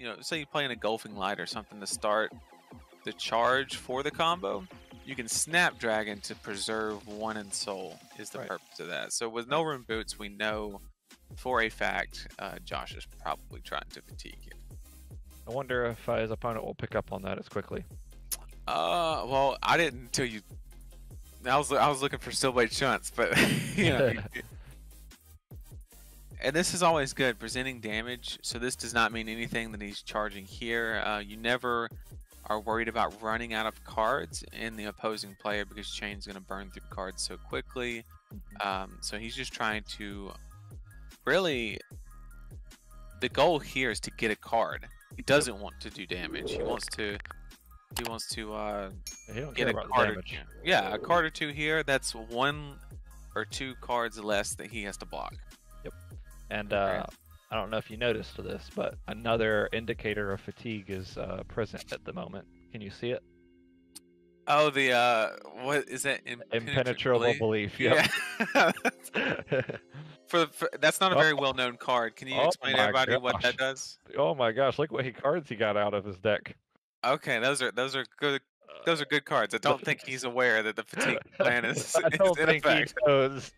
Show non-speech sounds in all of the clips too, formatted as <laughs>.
you know, say you play in a golfing light or something to start the charge for the combo, you can Snapdragon to preserve one in soul is the Right. purpose of that. So with no room boots, we know for a fact uh, Josh is probably trying to fatigue it. I wonder if uh, his opponent will pick up on that as quickly. Uh, well, I didn't until you. I was I was looking for Steelblade Shunts, but <laughs> you know. <laughs> and this is always good presenting damage. So this does not mean anything that he's charging here. Uh, you never are worried about running out of cards in the opposing player because Chane's going to burn through cards so quickly. Um, so he's just trying to really. The goal here is to get a card. He doesn't want to do damage. He wants to. He wants to uh, He get a card. Or, yeah, a card or two here. That's one or two cards less that he has to block. And uh, I don't know if you noticed this, but another indicator of fatigue is uh, present at the moment. Can you see it? Oh, the uh, what is that? Impenetrable belief. Yep. Yeah. <laughs> for, for that's not a Oh. very well known card. Can you Oh explain to everybody what that does? oh my gosh! Look what he cards he got out of his deck. Okay, those are those are good. Those are good cards. I don't think he's aware that the fatigue plan <laughs> is, I don't in think he effect knows.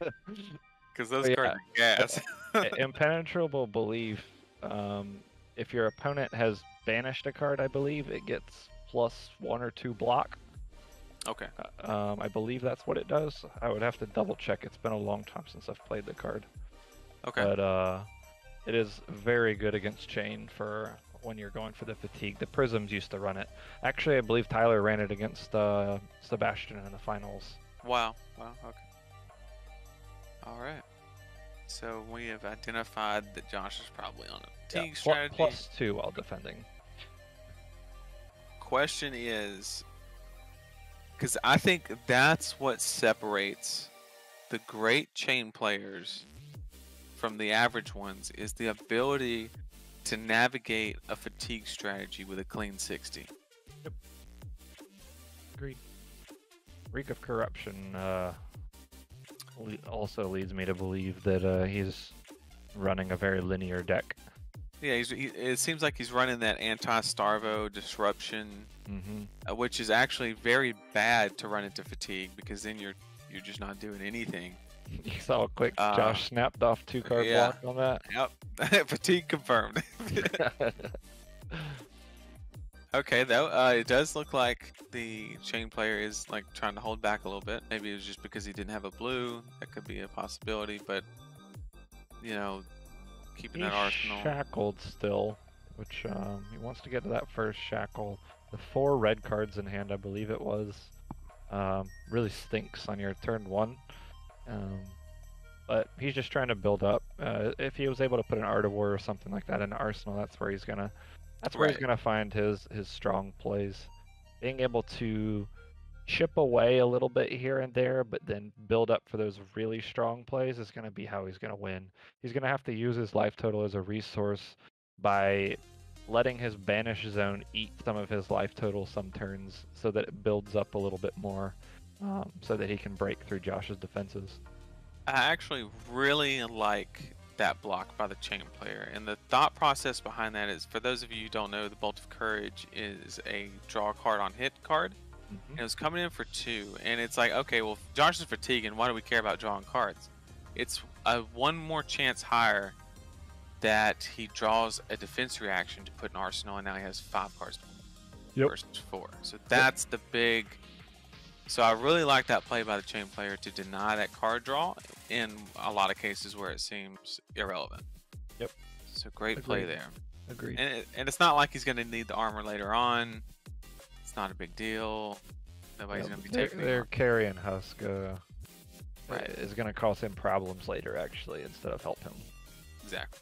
Because those yeah. cards are gas. <laughs> Impenetrable belief. Um, if your opponent has banished a card, I believe it gets plus one or two block. okay. Uh, Um, I believe that's what it does. I would have to double check. It's been a long time since I've played the card. Okay. But uh, it is very good against Chane for when you're going for the fatigue. The prisms used to run it. Actually, I believe Tyler ran it against uh, Sebastian in the finals. Wow. Wow. Okay. All right. So we have identified that Josh is probably on a Yeah, fatigue strategy. plus two while defending. question is because I think that's what separates the great Chane players from the average ones is the ability to navigate a fatigue strategy with a clean 60. Yep. Agreed. Reek of Corruption uh, also leads me to believe that uh, he's running a very linear deck. Yeah, he's, he, it seems like he's running that anti-starvo disruption, hmm uh, which is actually very bad to run into fatigue because then you're you're just not doing anything. You saw a quick Uh, Josh snapped off two card yeah. block on that. Yep, <laughs> fatigue confirmed. <laughs> <laughs> Okay, though, uh, it does look like the Chane player is like trying to hold back a little bit. Maybe it was just because he didn't have a blue. That could be a possibility, but you know, keeping He's that arsenal. shackled still, which um, he wants to get to that first shackle. The four red cards in hand, I believe it was, um, really stinks on your turn one. Um, but he's just trying to build up. Uh, if he was able to put an Art of War or something like that into Arsenal, that's where he's gonna. That's where he's gonna find his his strong plays. Being able to chip away a little bit here and there, but then build up for those really strong plays is gonna be how he's gonna win he's going to have to use his life total as a resource by letting his banish zone eat some of his life total some turns so that it builds up a little bit more um, so that he can break through Josh's defenses. I actually really like that block by the Chane player, and the thought process behind that is, for those of you who don't know, the Bolt of Courage is a draw card on hit card. Mm-hmm. and it was coming in for two, and it's like, okay, well, Josh is fatiguing. Why do we care about drawing cards? It's a one more chance higher that he draws a defense reaction to put an arsenal, and now he has five cards Yep. versus four. So that's the big. So I really like that play by the Chane player to deny that card draw in a lot of cases where it seems irrelevant. Yep. So great play there. Agreed. And, it, and it's not like he's going to need the armor later on. It's not a big deal. Nobody's going to be they're, taking they're carrying Husk. Uh, Right. Is going to cause him problems later, actually, instead of help him. Exactly.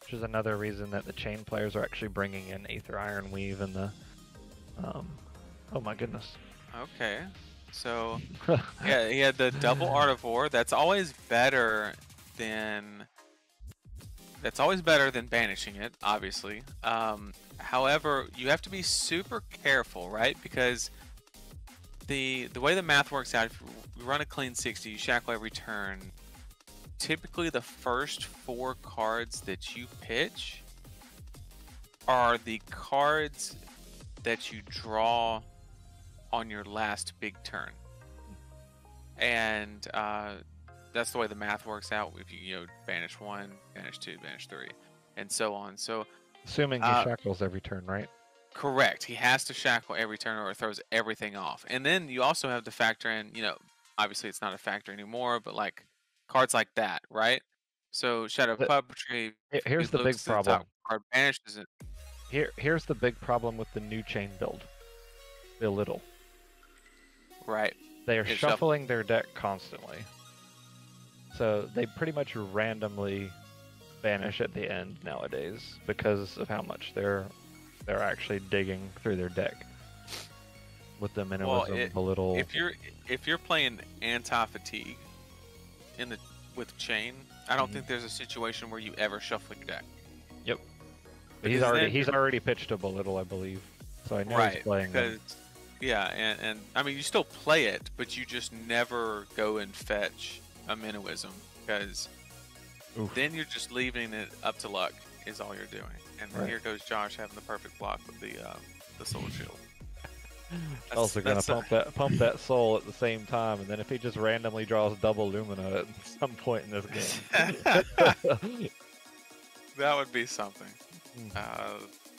Which is another reason that the Chane players are actually bringing in Aether Ironweave and the. Um, oh my goodness. Okay. So, <laughs> yeah, he had the double Art of War. That's always better than. That's always better than banishing it, obviously. Um, however, you have to be super careful, right? Because the the way the math works out, if you run a clean 60, you shackle every turn, typically the first four cards that you pitch are the cards that you draw on your last big turn. And uh, that's the way the math works out. If you, you know banish one, banish two, banish three, and so on. So Assuming he Uh, shackles every turn, right? Correct. He has to shackle every turn or it throws everything off. And then you also have to factor in, you know, obviously it's not a factor anymore, but like cards like that, right? So Shadow But- Puppetry. Here's the big looks at top problem. Card banishes it. Here, here's the big problem with the new Chane build. Belittle. Right. They are shuff- shuffling their deck constantly. So they pretty much randomly vanish at the end nowadays because of how much they're they're actually digging through their deck. With the minimalism, it- belittle. If you're if you're playing anti fatigue in the with Chane, I don't Mhm. think there's a situation where you ever shuffle your deck. Yep. But he's already then he's already pitched a belittle, I believe. So I know right. he's playing them. Because yeah, and, and I mean you still play it, but you just never go and fetch a Minnowism because then you're just leaving it up to luck is all you're doing. And Right. here goes Josh having the perfect block with the uh, the soul shield. <laughs> That's- also gonna that's a- pump that pump that soul at the same time, and then if he just randomly draws double Lumina at <laughs> some point in this game, <laughs> that would be something. Hmm. Uh,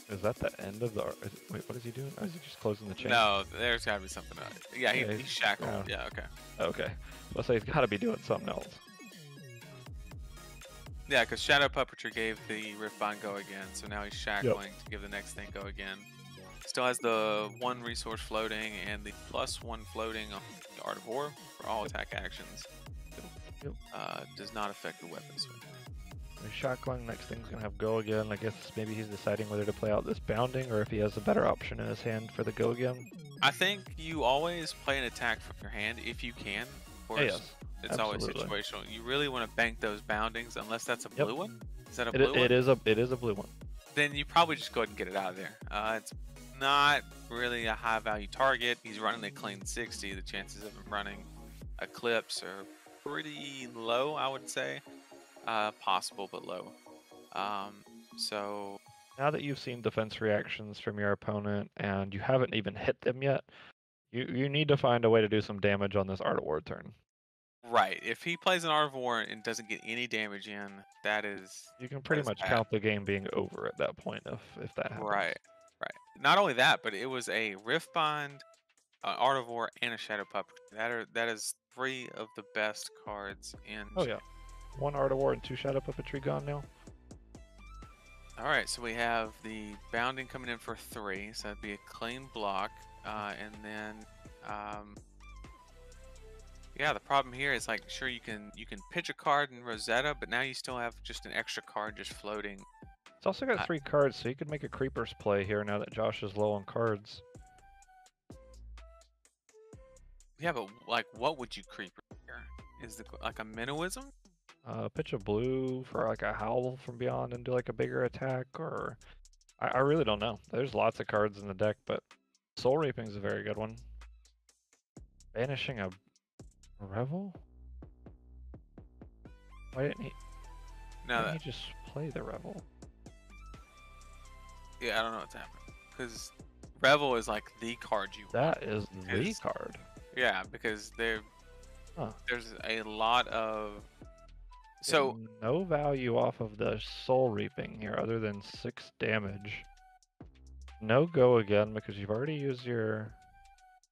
is that the end of the? Is, wait, what is he doing? Or is he just closing the chain? no, there's got to be something. Else. Yeah, he, Yeah, he's he's- shackled. yeah. Yeah, okay. Okay. Let's say he's got to be doing something else. Yeah, because Shadow Puppetry gave the Riftbind go again, so now he's shackling to give the next thing go again. Still has the one resource floating and the plus one floating on the Art of War for all attack actions. Yep. Uh, does not affect the weapon swing. Shackling. Next thing's gonna have go again. I guess maybe he's deciding whether to play out this bounding or if he has a better option in his hand for the go again. I think you always play an attack from your hand if you can. Of course, yes. it's always situational. You really want to bank those boundings unless that's a Yep. blue one. Is that a It, blue one? it is a it is a blue one. then you probably just go ahead and get it out of there. Uh, it's not really a high value target. He's running a clean 60. The chances of him running Eclipse are pretty low, I would say. Uh, possible, but low. Um, so, Now that you've seen defense reactions from your opponent and you haven't even hit them yet, you you need to find a way to do some damage on this Art of War turn. right. If he plays an Art of War and doesn't get any damage in, that is You can pretty much bad. count the game being over at that point if if that happens. right. Right. Not only that, but it was a Riftbind, uh, Art of War, and a Shadow Puppet. That are that is three of the best cards in Oh yeah. One Art of War and two Shadow Puppetry gone now. All right, so we have the bounding coming in for three, so that'd be a clean block, uh, and then, um, yeah, the problem here is like, sure you can you can pitch a card in Rosetta, but now you still have just an extra card just floating. It's also got I- three cards, so you could make a creepers play here now that Josh is low on cards. Yeah, but like, what would you creep here? Is the like a Minnowism? Uh, pitch a blue for like a howl from beyond and do like a bigger attack, or I, I really don't know. There's lots of cards in the deck, but Soul Reaping is a very good one. Banishing a Revel? Why didn't he? No, why that, didn't he just play the Revel? yeah, I don't know what's happening because Revel is like the card you want. That is the card. Yeah, because there, Huh. there's a lot of. So no value off of the Soul Reaping here other than six damage. No go again because you've already used your.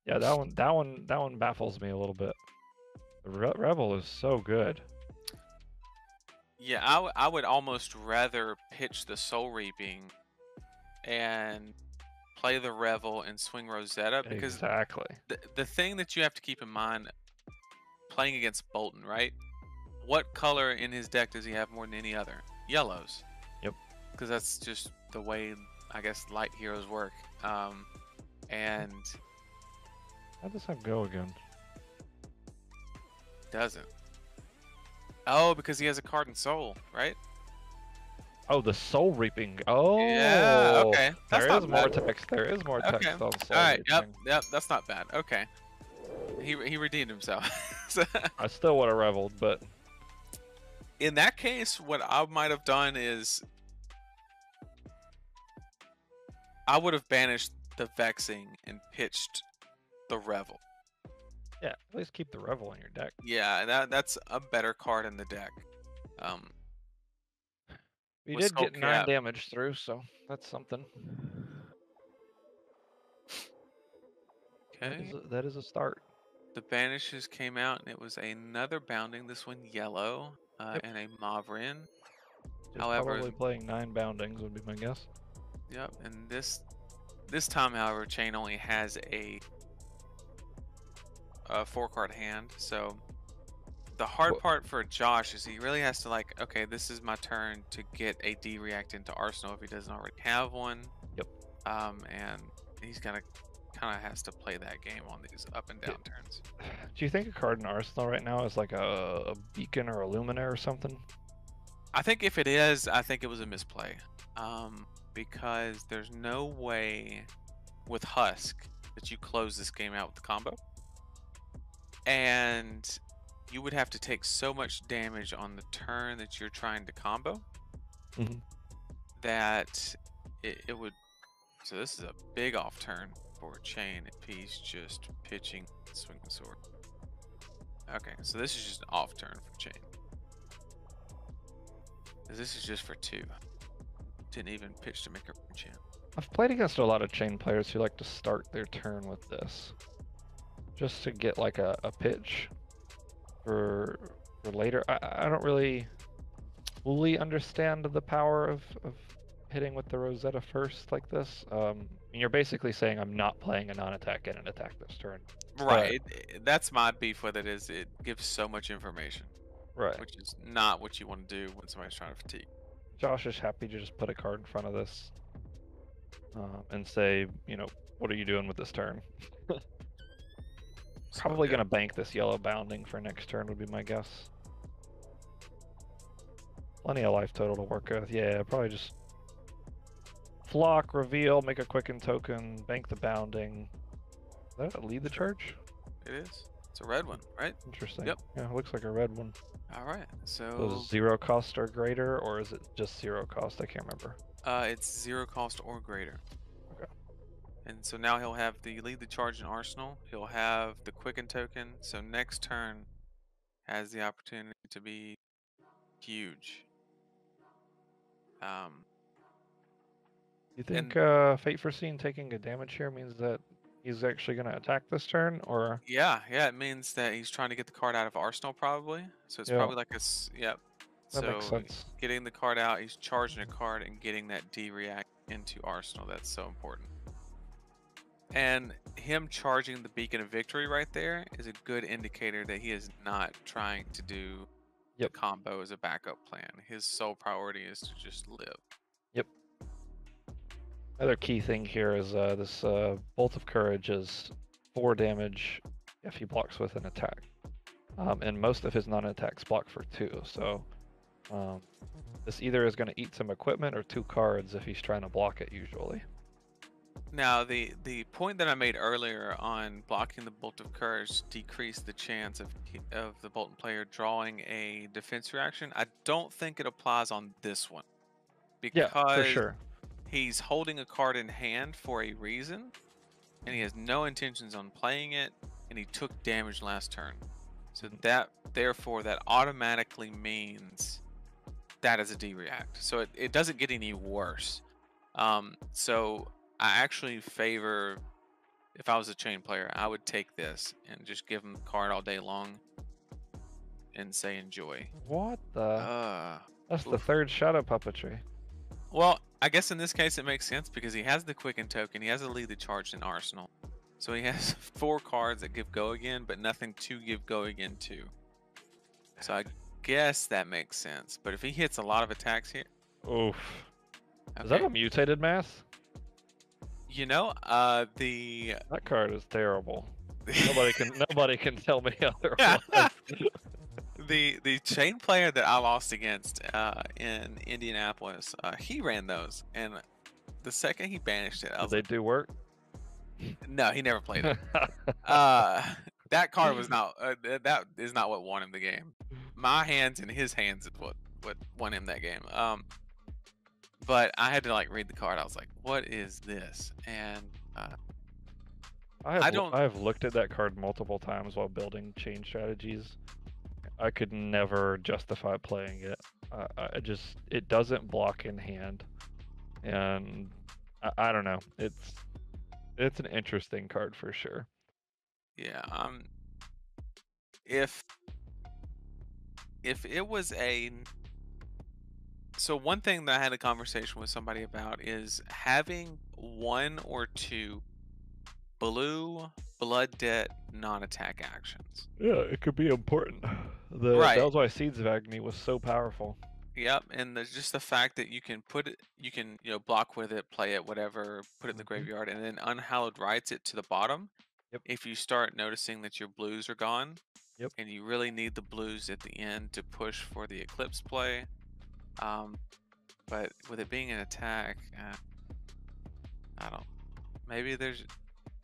Yeah, that one, that one, that one baffles me a little bit. The Re- Revel is so good. Yeah, I, w- I would almost rather pitch the Soul Reaping and play the Revel and swing Rosetta because exactly. the, the thing that you have to keep in mind playing against Boltyn, right? What color in his deck does he have more than any other? Yellows. Yep. Because that's just the way I guess light heroes work. Um, and How does that go again? doesn't. Oh, because he has a card in Soul, right? Oh, the Soul Reaping. Oh, Yeah. Okay. That's There is more text. There is more text Okay. on Soul All right. Yep. Reaping. Yep. That's not bad. Okay. He he redeemed himself. <laughs> I still would have reveled, but in that case, what I might have done is I would have banished the vexing and pitched the revel. Yeah, at least keep the revel in your deck. Yeah, that that's a better card in the deck. Um, <sighs> We did get nine damage through, so that's something. Okay. is a, that is a start. The banishes came out, and it was another bounding. This one yellow, uh, Yep. and a Mauvrion. Just However- probably playing nine boundings would be my guess. Yep, and this this time, however, Chane only has a a four card hand. So the hard part for Josh is he really has to like, okay, this is my turn to get a D react into Arsenal if he doesn't already have one. Yep. Um, and he's gonna kind of has to play that game on these up and down turns. Do you think a card in Arsenal right now is like a, a beacon or a lumina or something? I think if it is, I think it was a misplay. Um, because there's no way with Husk that you close this game out with the combo. And you would have to take so much damage on the turn that you're trying to combo Mhm. that it, it would. So this is a big off turn for Chane if he's just pitching swinging sword. Okay, so this is just an off turn for Chane. This is just for two. Didn't even pitch to make a champ. I've played against a lot of Chane players who like to start their turn with this, just to get like a, a pitch for for later. I, I don't really fully understand the power of, of hitting with the Rosetta first like this. Um, and you're basically saying I'm not playing a non-attack and an attack this turn. Right. it- it- that's my beef with it. Is it gives so much information, Right. which is not what you want to do when somebody's trying to fatigue. Josh is happy to just put a card in front of this um, and say, you know, what are you doing with this turn? <laughs> Probably yeah. gonna bank this yellow bounding for next turn would be my guess. Plenty of life total to work with. Yeah, probably just flock, reveal, make a quicken token, bank the bounding. Is that a lead the charge? It is. It's a red one, right? Interesting. Yep. Yeah, it looks like a red one. All right. So is zero cost or greater, or is it just zero cost? I can't remember. uh, it's zero cost or greater. Okay. And so now he'll have the lead the charge in Arsenal. He'll have the quicken token. So next turn has the opportunity to be huge. Um, You think uh, Fate Foreseen taking a damage here means that he's actually gonna attack this turn, or Yeah, yeah, it means that he's trying to get the card out of Arsenal probably. So it's Yeah. probably like a yep. that so makes sense? getting the card out, he's charging a card and getting that D react into Arsenal. That's so important. And him charging the beacon of victory right there is a good indicator that he is not trying to do Yep. the combo as a backup plan. His sole priority is to just live. Other key thing here is uh, this uh, Bolt of Courage is four damage if he blocks with an attack, um, and most of his non-attacks block for two. So um, this either is going to eat some equipment or two cards if he's trying to block it. Usually, Now, the the point that I made earlier on blocking the bolt of courage decreased the chance of of the Boltyn player drawing a defense reaction. I don't think it applies on this one because yeah, for sure. He's holding a card in hand for a reason, and he has no intentions on playing it, and he took damage last turn. So that therefore that automatically means that is a D react. So it, it doesn't get any worse. Um, so I actually favor if I was a Chane player, I would take this and just give him the card all day long and say enjoy. What the? Uh, That's the third shadow puppetry. well, I guess in this case it makes sense because he has the quicken token, he has a lead the charge in arsenal. So he <laughs> has four cards that give go again, but nothing to give go again to. So I guess that makes sense. But if he hits a lot of attacks here, Oof. Is that a mutated mass? you know, uh, the That card is terrible. <laughs> Nobody can nobody can tell me <laughs> otherwise. The the Chane player that I lost against uh, in Indianapolis, uh, he ran those, and the second he banished it, I Did was they do work? no, he never played it. <laughs> uh, that card was not uh, that is not what won him the game. my hands in his hands is what what won him that game. Um, but I had to like read the card. I was like, "What is this?" And uh, I have, I don't- I have looked at that card multiple times while building Chane strategies. I could never justify playing it. I, I just it doesn't block in hand, and I, I don't know. It's it's an interesting card for sure. yeah, um, if if it was a so one thing that I had a conversation with somebody about is having one or two blue blood debt non-attack actions. Yeah, it could be important. The Right. that was why Seeds of Agony was so powerful. Yep, and there's just the fact that you can put it, you can you know block with it, play it, whatever, put it in the Mhm. graveyard, and then Unhallowed Rites it to the bottom. Yep. If you start noticing that your blues are gone, Yep. and you really need the blues at the end to push for the eclipse play, um, but with it being an attack, uh, I don't. Maybe there's,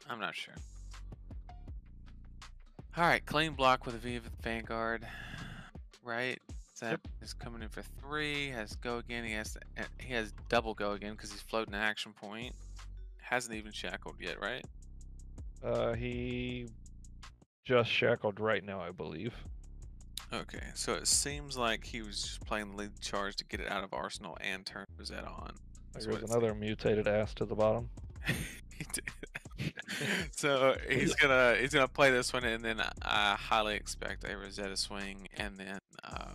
I'm not sure. All right, clean block with a Viva Vanguard, right? That is coming in for three. Has go again. He has he has double go again because he's floating an action point. Hasn't even shackled yet, right? Uh, he just shackled right now, I believe. Okay, so it seems like he was just playing the lead charge to get it out of Arsenal and turn Rosetta on. There's another mutated mass to the bottom. <laughs> <laughs> so he's gonna he's gonna play this one, and then I highly expect a Rosetta swing, and then uh,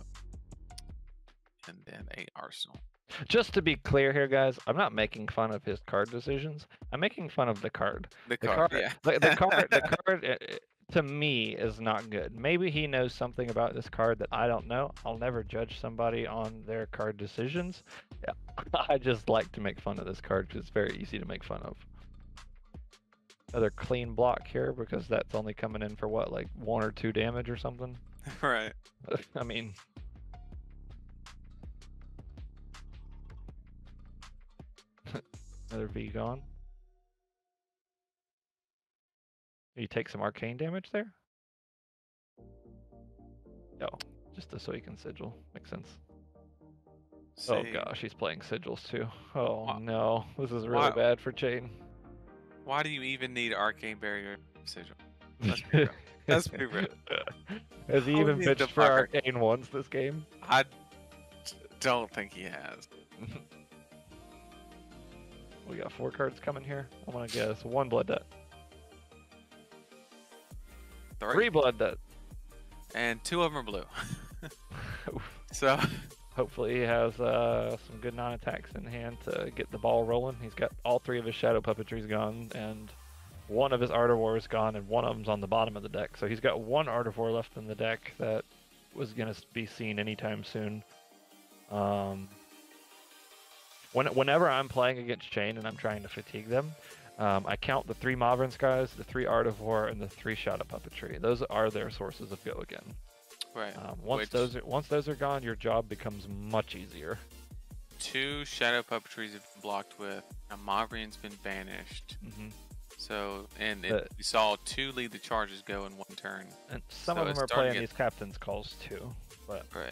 and then a Arsenal. Just to be clear here, guys, I'm not making fun of his card decisions. I'm making fun of the card. The The card, card, yeah. the, the card, the <laughs> card, uh, uh, to me is not good. Maybe he knows something about this card that I don't know. I'll never judge somebody on their card decisions. Yeah, <laughs> I just like to make fun of this card because it's very easy to make fun of. Another clean block here because that's only coming in for what, like one or two damage or something. <laughs> right. <laughs> I mean, <laughs> another V gone. You take some arcane damage there? No, just so he can sigil. Makes sense. Oh gosh, he's playing sigils too. Oh Wha- no, this is really why- bad for Chane. Why do you even need Arcane Barrier Sigil? Let's be real. Let's be real. Has he even pitched for arcane once this game? I don't think he has. <laughs> We got four cards coming here. I'm gonna guess one blood debt, Three. three blood debt. And two of them are blue. <laughs> So Hopefully he has uh, some good non-attacks in hand to get the ball rolling. He's got all three of his shadow puppetries gone, and one of his Art of War is gone, and one of them's on the bottom of the deck. So he's got one Art of War left in the deck that was gonna be seen anytime soon. Um, when, whenever I'm playing against Chane and I'm trying to fatigue them, um, I count the three Mauvrion Skies, the three Art of War, and the three Shadow Puppetry. Those are their sources of go again. Right. Um, once Which- those are, once those are gone, your job becomes much easier. two shadow puppetries have been blocked with. A Mauvrion's been banished. hmm So and it, we saw two lead the charges go in one turn. And some So of them are playing these captain's calls too. But Right.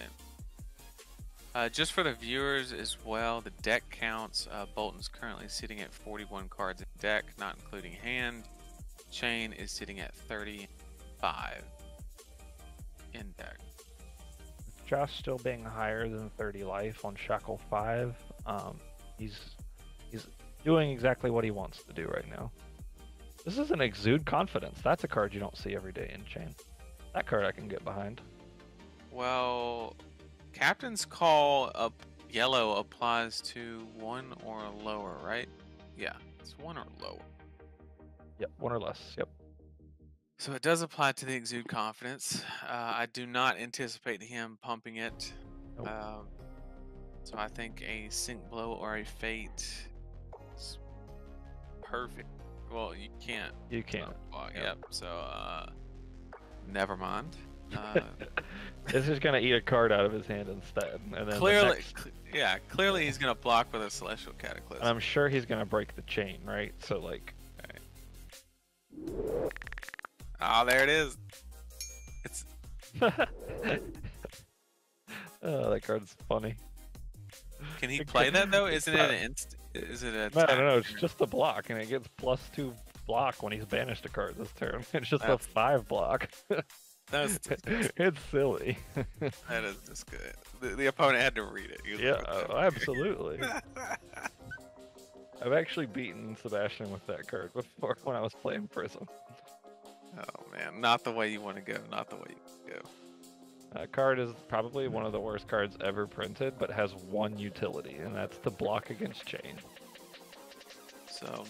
Uh, just for the viewers as well, the deck counts. Uh, Boltyn's currently sitting at 41 cards in deck, not including hand. Chane is sitting at 35 in deck. Josh still being higher than 30 life on Shackle 5, um, he's he's doing exactly what he wants to do right now. This is an exude confidence. That's a card you don't see every day in Chane. That card I can get behind. Well, Captain's Call up yellow applies to one or lower, right? Yeah, it's one or lower. Yep, one or less. Yep. So it does apply to the Exude Confidence. Uh, I do not anticipate him pumping it. Nope. Um, so I think a Sink Below or a Fate is perfect. Well, you can't. You can't. Well, yeah. Yep. So, uh, never mind. Uh, <laughs> It's just gonna eat a card out of his hand instead, and then the clearly, next- cl- yeah, clearly he's gonna block with a Celestial Cataclysm. and I'm sure he's gonna break the chain, right? So like, Oh, there it is. It's <laughs> Oh, that card's funny. Can he play that though? Isn't it an inst? Is it a? No, no, no. It's just a block, and it gets plus two block when he's banished a card this turn. <laughs> It's just a five block. That's <laughs> it's silly. that is just good. The, the opponent had to read it. Yeah, like, "What the oh, absolutely. I've actually beaten Sebastian with that card before when I was playing Prism. Oh man, not the way you want to go. Not the way you go. That card is probably one of the worst cards ever printed, but has one utility, and that's to block against Chane. So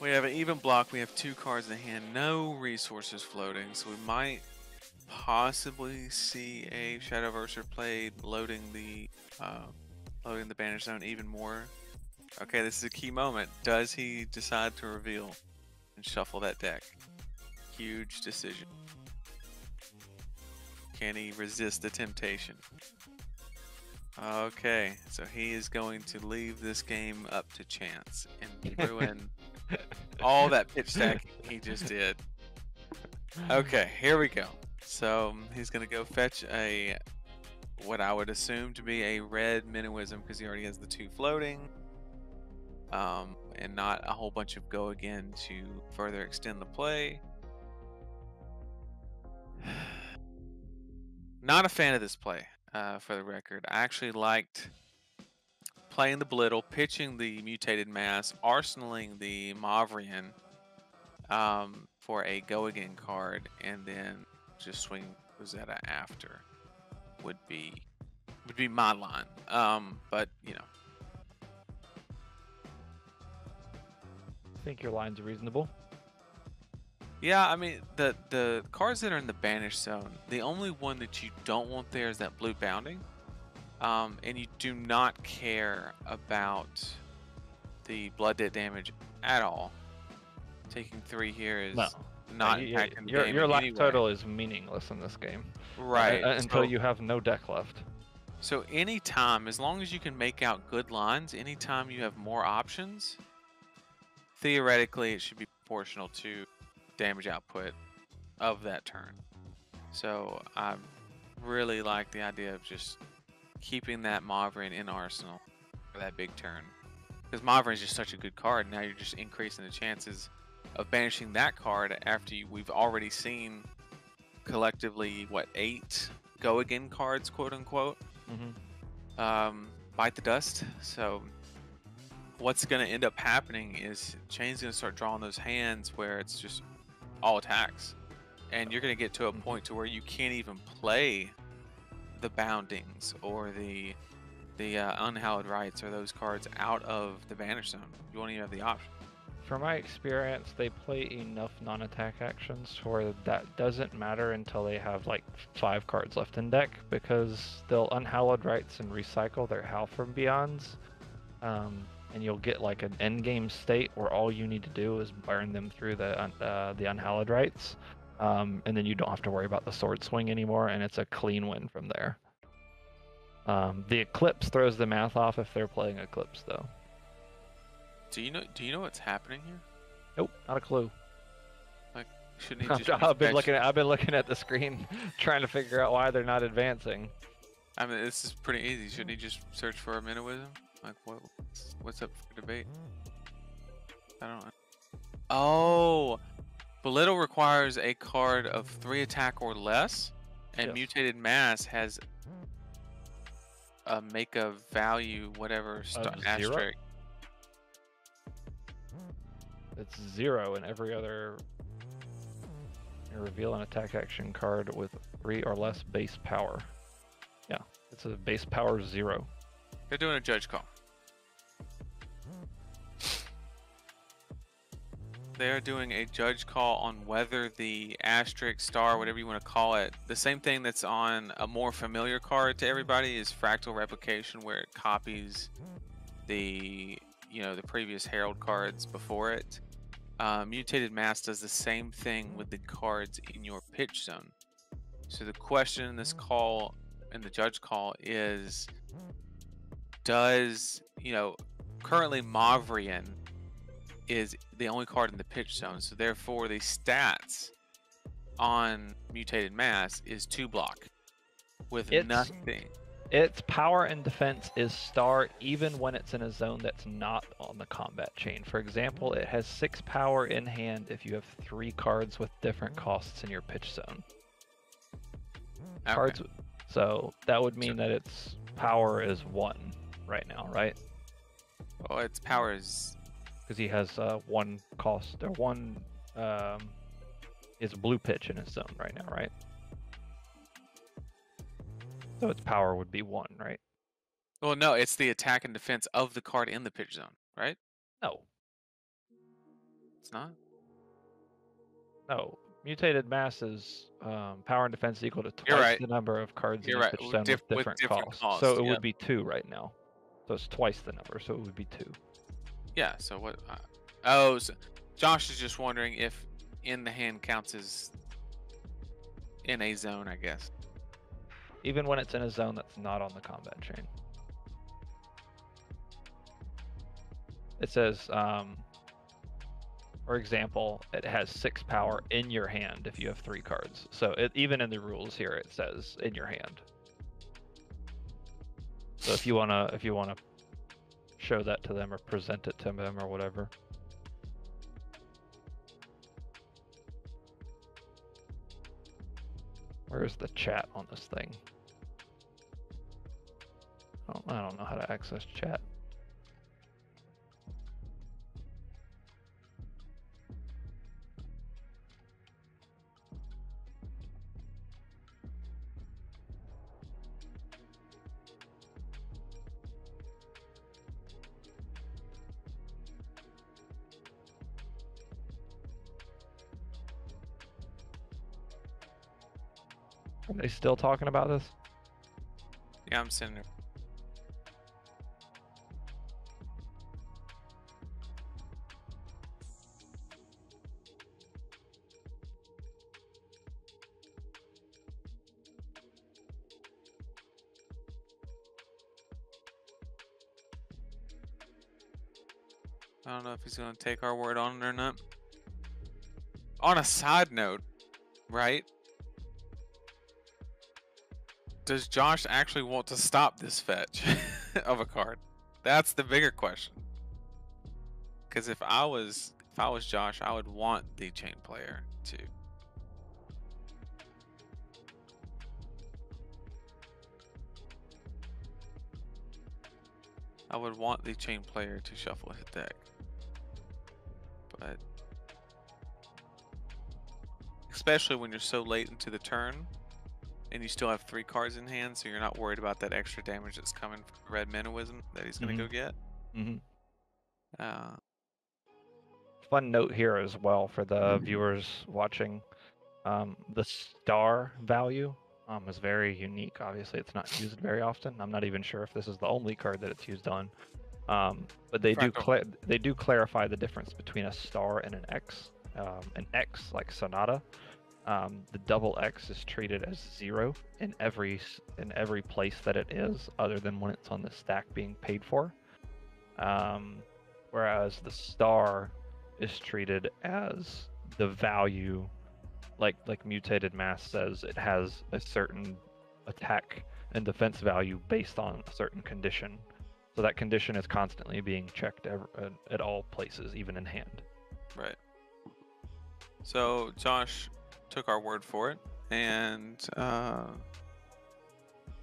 we have an even block. We have two cards in hand, no resources floating. So we might possibly see a Shadow of Ursur played, loading the uh, loading the banish zone even more. Okay, this is a key moment. Does he decide to reveal and shuffle that deck? Huge decision. Can he resist the temptation? Okay, so he is going to leave this game up to chance and <laughs> ruin all that pitch stack he just did. Okay, here we go. So he's gonna go fetch a what I would assume to be a red Minnowism because he already has the two floating. Um, and not a whole bunch of go again to further extend the play. <sighs> Not a fan of this play, uh, for the record. I actually liked playing the Belittle, pitching the mutated mass, arsenaling the Mauvrion um, for a go again card, and then just swing Rosetta after would be would be my line. Um, but you know, think your line's are reasonable. yeah. I mean, the the cards that are in the banish zone, the only one that you don't want there is that blue bounding, um, and you do not care about the blood debt damage at all. Taking three here is No. not impacting the your your life any way. total is meaningless in this game. right Uh, until so- you have no deck left. So anytime, as long as you can make out good lines, anytime you have more options, theoretically it should be proportional to damage output of that turn. So I really like the idea of just keeping that Mauvrion in arsenal for that big turn. Because Mauvrion is just such a good card. Now you're just increasing the chances of banishing that card after you, we've already seen collectively what eight go again cards, quote unquote hmm um, bite the dust. So what's going to end up happening is Chane's going to start drawing those hands where it's just all attacks, and you're going to get to a Mhm. point to where you can't even play the boundings or the the uh, Unhallowed Rites or those cards out of the banish zone. You won't even have the option. From my experience, they play enough non-attack actions where that doesn't matter until they have like five cards left in deck because they'll Unhallowed Rites and recycle their Howl from Beyonds, um, and you'll get like an end game state where all you need to do is burn them through the uh, the Unhallowed Rites, um, and then you don't have to worry about the sword swing anymore, and it's a clean win from there. Um, the Eclipse throws the math off if they're playing Eclipse though. Do you know? Do you know what's happening here? Nope, not a clue. Shouldn't <laughs> he I've, just? I've been looking. At, I've been looking at the screen, <laughs> trying to figure out why they're not advancing. I mean, this is pretty easy. Shouldn't he just search for a Minnowism? Like, what, what's, up for debate? I don't know. Oh, Belittle requires a card of three attack or less, and Yes. Mutated Mass has a make a value, whatever, sta- zero? asterisk. It's zero in every other. Reveal an attack action card with three or less base power. Yeah, it's a base power zero. They're doing a judge call. They're doing a judge call on whether the asterisk star, whatever you want to call it, the same thing that's on a more familiar card to everybody is fractal replication, where it copies the you know the previous herald cards before it. Uh, mutated mass does the same thing with the cards in your pitch zone. So the question in this call, in the judge call, is does you know currently Mauvrion is the only card in the pitch zone, so therefore the stats on mutated mass is two block. with It's- nothing. Its power and defense is star even when it's in a zone that's not on the combat chain. For example, it has six power in hand if you have three cards with different costs in your pitch zone. Okay. Cards, so that would mean that its power is one right now, right? Oh, its power is Because he has uh, one cost or one um, is blue pitch in his zone right now, right? So its power would be one, right? well, no, it's the attack and defense of the card in the pitch zone, right? No, It's not. no. Mutated mass is um, power and defense equal to twice right. the number of cards You're in right, each pitch zone with with different, different costs. costs, So it yep. would be two right now. So it's twice the number. So it would be two. Yeah. So what? Uh, oh, so Josh is just wondering if in the hand counts as in a zone, I guess. even when it's in a zone that's not on the combat chain. It says, um, for example, it has six power in your hand if you have three cards. So it, even in the rules here, it says in your hand. So if you wanna, if you wanna show that to them or present it to them or whatever. Where's the chat on this thing? I don't, I don't know how to access chat. Are they still talking about this? Yeah, I'm sitting it. I don't know if he's going to take our word on it or not. On a side note, right? Does Josh actually want to stop this fetch <laughs> of a card? That's the bigger question. Because if I was if I was Josh, I would want the Chane player to. I would want the Chane player to shuffle his deck. But especially when you're so late into the turn and you still have three cards in hand, so you're not worried about that extra damage that's coming from red Minnowism that he's gonna Mhm. go get. Mm-hmm. Uh, Fun note here as well for the viewers watching. Um, the star value um, is very unique. Obviously, it's not used very often. I'm not even sure if this is the only card that it's used on. Um, but they do cla- they do clarify the difference between a star and an X. Um, an X, like Sonata, um, the double X is treated as zero in every in every place that it is, other than when it's on the stack being paid for. Um, whereas the star is treated as the value, like like mutated mass says, it has a certain attack and defense value based on a certain condition. So that condition is constantly being checked at, at all places, even in hand. right. So Josh took our word for it, and uh,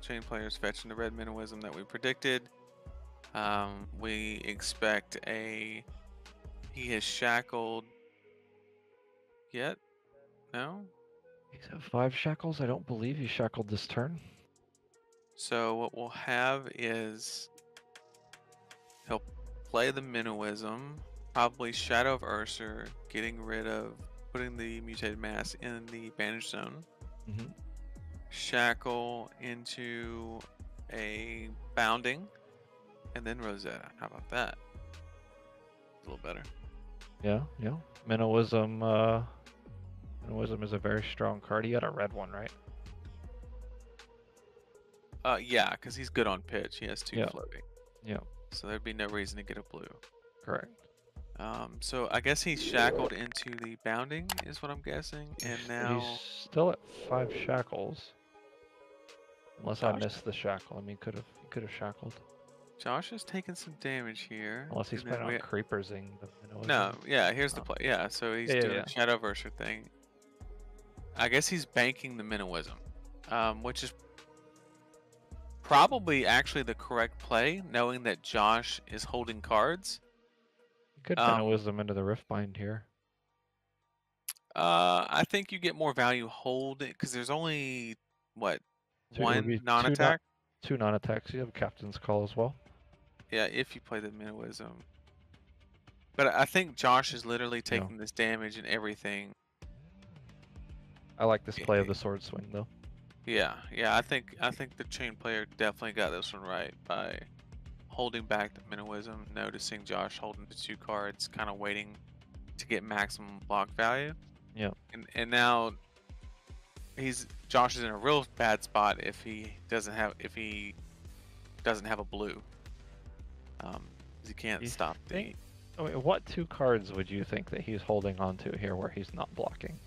Chane players fetching the red Minnowism that we predicted. Um, we expect a. He has shackled. Yet? No. He's at five shackles. I don't believe he shackled this turn. So what we'll have is he'll play the Minnowism, probably Shadow of Ursur, getting rid of putting the mutated mass in the bandage zone. hmm Shackle into a bounding, and then Rosetta. How about that? A little better. Yeah, yeah. Minnowism, uh, Minnowism is a very strong card. He got a red one, right? Uh, yeah, because he's good on pitch. He has two Yeah. floating. Yeah. So there'd be no reason to get a blue. Correct. Um, so I guess he's shackled into the bounding, is what I'm guessing, and now. he's still at five shackles. Unless I missed the shackle. I mean, could have could have shackled. Josh is taking some damage here. Unless he's planning on we- creepersing the No, yeah, here's the Oh. play. Yeah, so he's Yeah, doing yeah. the Shadow of Ursur thing. I guess he's banking the Minnowism, um, which is probably actually the correct play, knowing that Josh is holding cards. Could um, Minnow Wisdom into the Riftbind here. Uh, I think you get more value hold because there's only what Two- one non-attack. Two non-attacks. You have Captain's Call as well. Yeah, if you play the Minnowism. But I think Josh is literally Yeah. taking this damage and everything. I like this play of the sword swing though. Yeah, yeah, I think I think the Chane player definitely got this one right by holding back the Minnowism, noticing Josh holding the two cards, kind of waiting to get maximum block value. Yep. And and now he's Josh is in a real bad spot if he doesn't have if he doesn't have a blue. Um, he can't You stop the. think- I mean, what two cards would you think that he's holding on to here where he's not blocking?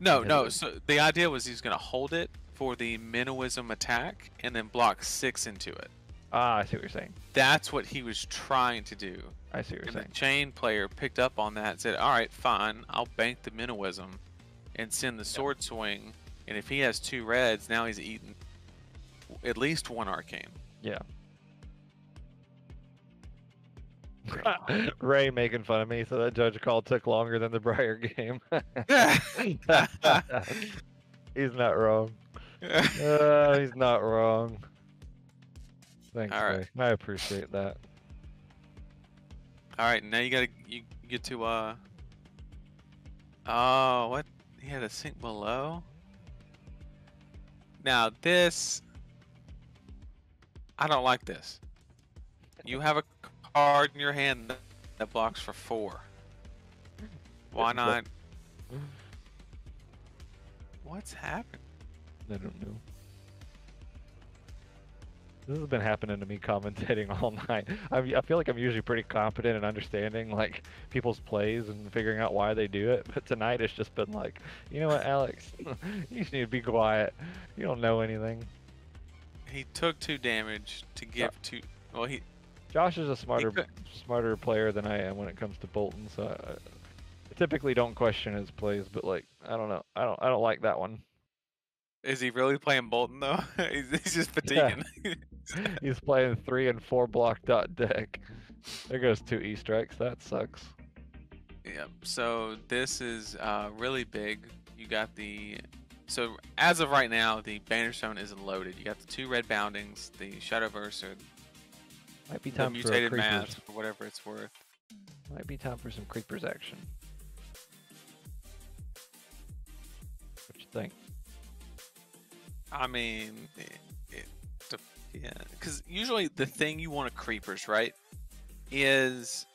No, no. blue? So the idea was he's gonna hold it for the Minnowism attack and then block six into it. Ah, I see what you're saying. That's what he was trying to do. I see what you're And the saying. Chane player picked up on that and said, "All right, fine, I'll bank the Minnowism and send the sword swing. And if he has two reds, now he's eaten at least one arcane." Yeah. <laughs> Ray making fun of me, so that judge call took longer than the Briar game. <laughs> <laughs> he's not wrong. Uh, he's not wrong. Thanks, All right. Ray. I appreciate that. All right, now you gotta you get to uh. Oh, what? He had a sink below. Now this, I don't like this. You have a card in your hand that- that blocks for four. Why not? <laughs> What's happened? I don't know. This has been happening to me commentating <laughs> all night. I, I feel like I'm usually pretty competent in understanding like people's plays and figuring out why they do it. But tonight it's just been like, you know what, Alex, <laughs> you just need to be quiet. You don't know anything. He took two damage to give two. Well, he Josh is a smarter smarter player than I am when it comes to Boltyn, so I, I typically don't question his plays. But like, I don't know, I don't I don't like that one. is he really playing Boltyn though? <laughs> he's, he's just Yeah. <laughs> He's playing three and four block dot deck. There goes two E strikes. That sucks. Yep. So this is uh, really big. You got the so as of right now, the Bannerstone isn't loaded. You got the two red boundings, the Shadowverse, or Might be the time for mutated creepers. mask, or whatever it's worth. Might be time for some creepers action. What you think? I mean, dep- yeah, because usually the thing you want to creepers right is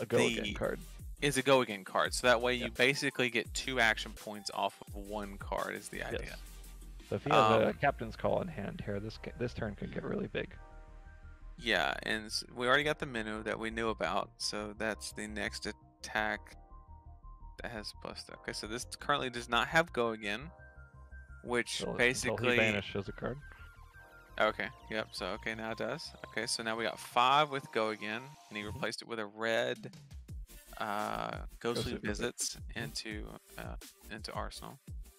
A go The- again card. is a go again card. So that way you basically get two action points off of one card. Is the idea. Yes. So if he has a Um, captain's call in hand here, this this turn could get really big. Yeah, and we already got the menu that we knew about, so that's the next attack that has plus. Okay, so this currently does not have go again, which Until, until basically. he vanishes a card. Okay, yep. So okay, now it does. Okay, so now we got five with go again, and he Mhm. replaced it with a red uh, ghostly Ghostly Visit. visits into uh, into Arsenal.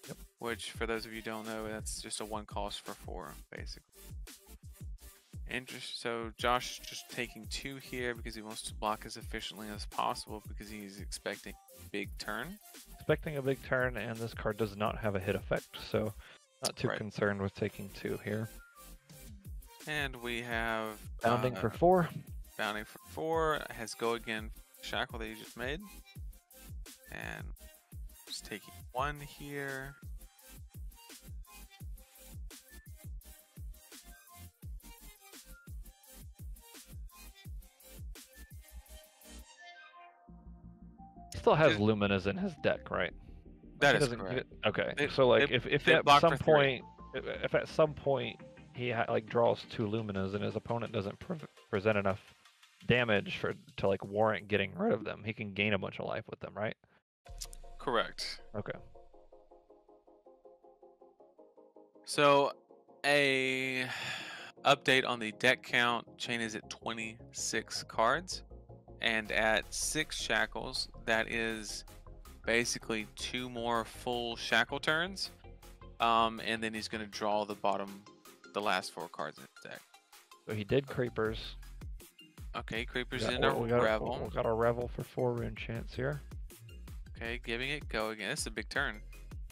Yep. Which, for those of you who don't know, that's just a one cost for four, basically. Interest. So Josh just taking two here because he wants to block as efficiently as possible because he's expecting big turn. Expecting a big turn, and this card does not have a hit effect, so not too Right. concerned with taking two here. And we have Bounding uh, for four. Bounding for four has go again shackle that you just made. And just taking one here. He still has It- Luminas in his deck, right? That He is correct. get- okay, It- so like it- if if at some three. point, if, if at some point he ha- like draws two Luminas and his opponent doesn't pre- present enough damage for to like warrant getting rid of them, he can gain a bunch of life with them, right? Correct. Okay. So a update on the deck count. Chane is at 26 cards, and at six shackles, that is basically two more full shackle turns. Um, and then he's gonna draw the bottom, the last four cards in the deck. So he did creepers. Okay, creepers in a we got, revel. We got a revel for four runechants here. Okay, giving it go again. This is a big turn.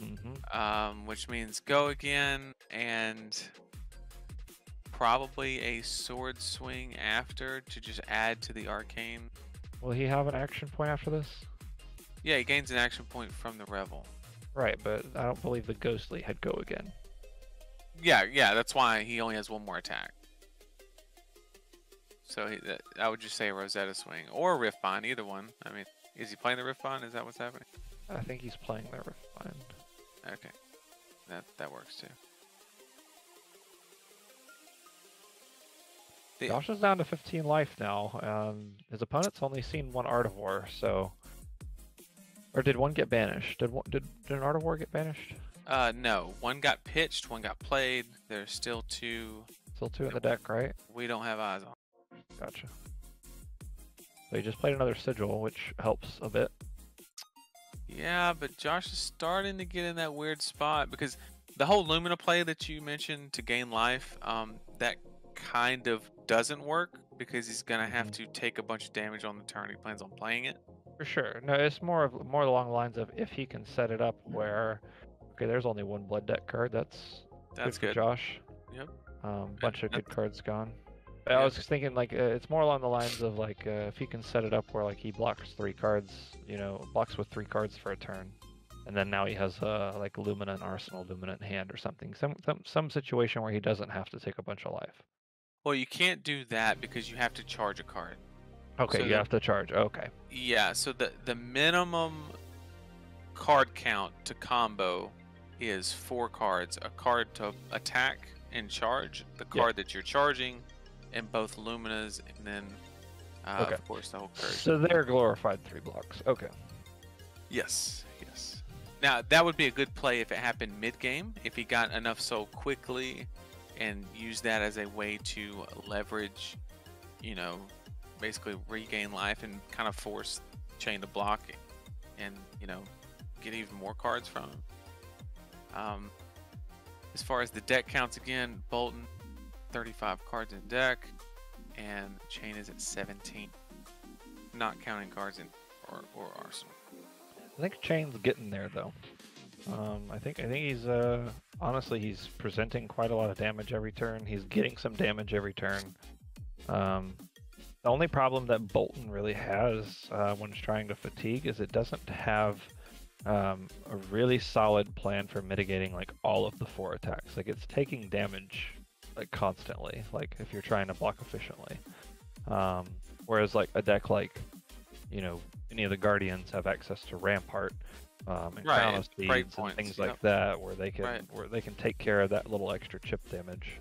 Mm-hmm. Um, which means go again and probably a sword swing after to just add to the arcane. Will he have an action point after this? Yeah, he gains an action point from the revel. Right, but I don't believe the ghostly had go again. Yeah, yeah, that's why he only has one more attack. So he, that, I would just say Rosetta Swing or Rift Bind, either one. I mean, is he playing the Rift Bind? Is that what's happening? I think he's playing there refined. Okay, that that works too. The- Josh is down to 15 life now. and his opponent's only seen one Art of War, so. Or did one get banished? Did one, did, did an Art of War get banished? Uh, no, one got pitched, one got played. There's still two Still two in the deck, right? we don't have eyes on. Gotcha. So he just played another sigil, which helps a bit. Yeah, but Josh is starting to get in that weird spot because the whole Lumina play that you mentioned to gain life, um, that kind of doesn't work because he's gonna have to take a bunch of damage on the turn he plans on playing it. For sure. No, it's more of more along the lines of if he can set it up where, okay, there's only one blood deck card. That's That's good, good. Josh. Yep. Um, bunch of good cards gone. I was just thinking like uh, it's more along the lines of like uh, if he can set it up where like he blocks three cards, you know, blocks with three cards for a turn, and then now he has uh like Luminant Arsenal, Luminant Hand or something. Some some some situation where he doesn't have to take a bunch of life. Well, you can't do that because you have to charge a card. Okay, So you the- have to charge. Okay. Yeah, so the the minimum card count to combo is four cards: a card to attack and charge, the Yeah. card that you're charging, and both luminas, and then uh, Okay. of course the whole courage. So they're glorified three blocks. Okay. Yes, yes. Now that would be a good play if it happened mid game. If he got enough so quickly, and used that as a way to leverage, you know, basically regain life and kind of force Chane to block, and you know, get even more cards from him. Um, as far as the deck counts again, Boltyn, 35 cards in deck, and Chane is at 17, not counting cards in or, or arsenal. I think Chane's getting there though. Um, I think I think he's uh honestly he's presenting quite a lot of damage every turn. He's getting some damage every turn. Um, the only problem that Boltyn really has uh, when it's trying to fatigue is it doesn't have um, a really solid plan for mitigating like all of the four attacks. Like it's taking damage like constantly. Like if you're trying to block efficiently. Um, whereas like a deck like you know any of the guardians have access to rampart um, and Right, and and points, things yep. like that where they can Right. where they can take care of that little extra chip damage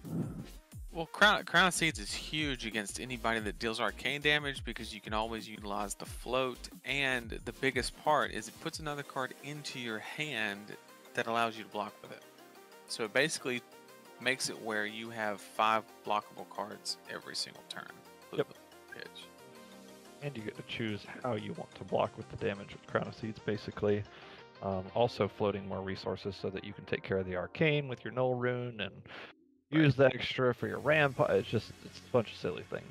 Well, Crown, Crown of Seeds is huge against anybody that deals arcane damage because you can always utilize the float. And the biggest part is it puts another card into your hand that allows you to block with it. So it basically makes it where you have five blockable cards every single turn. Yep. Pitch. and you get to choose how you want to block with the damage with crown of seeds basically um, also floating more resources so that you can take care of the arcane with your null rune and use the extra for your ramp it's just it's a bunch of silly things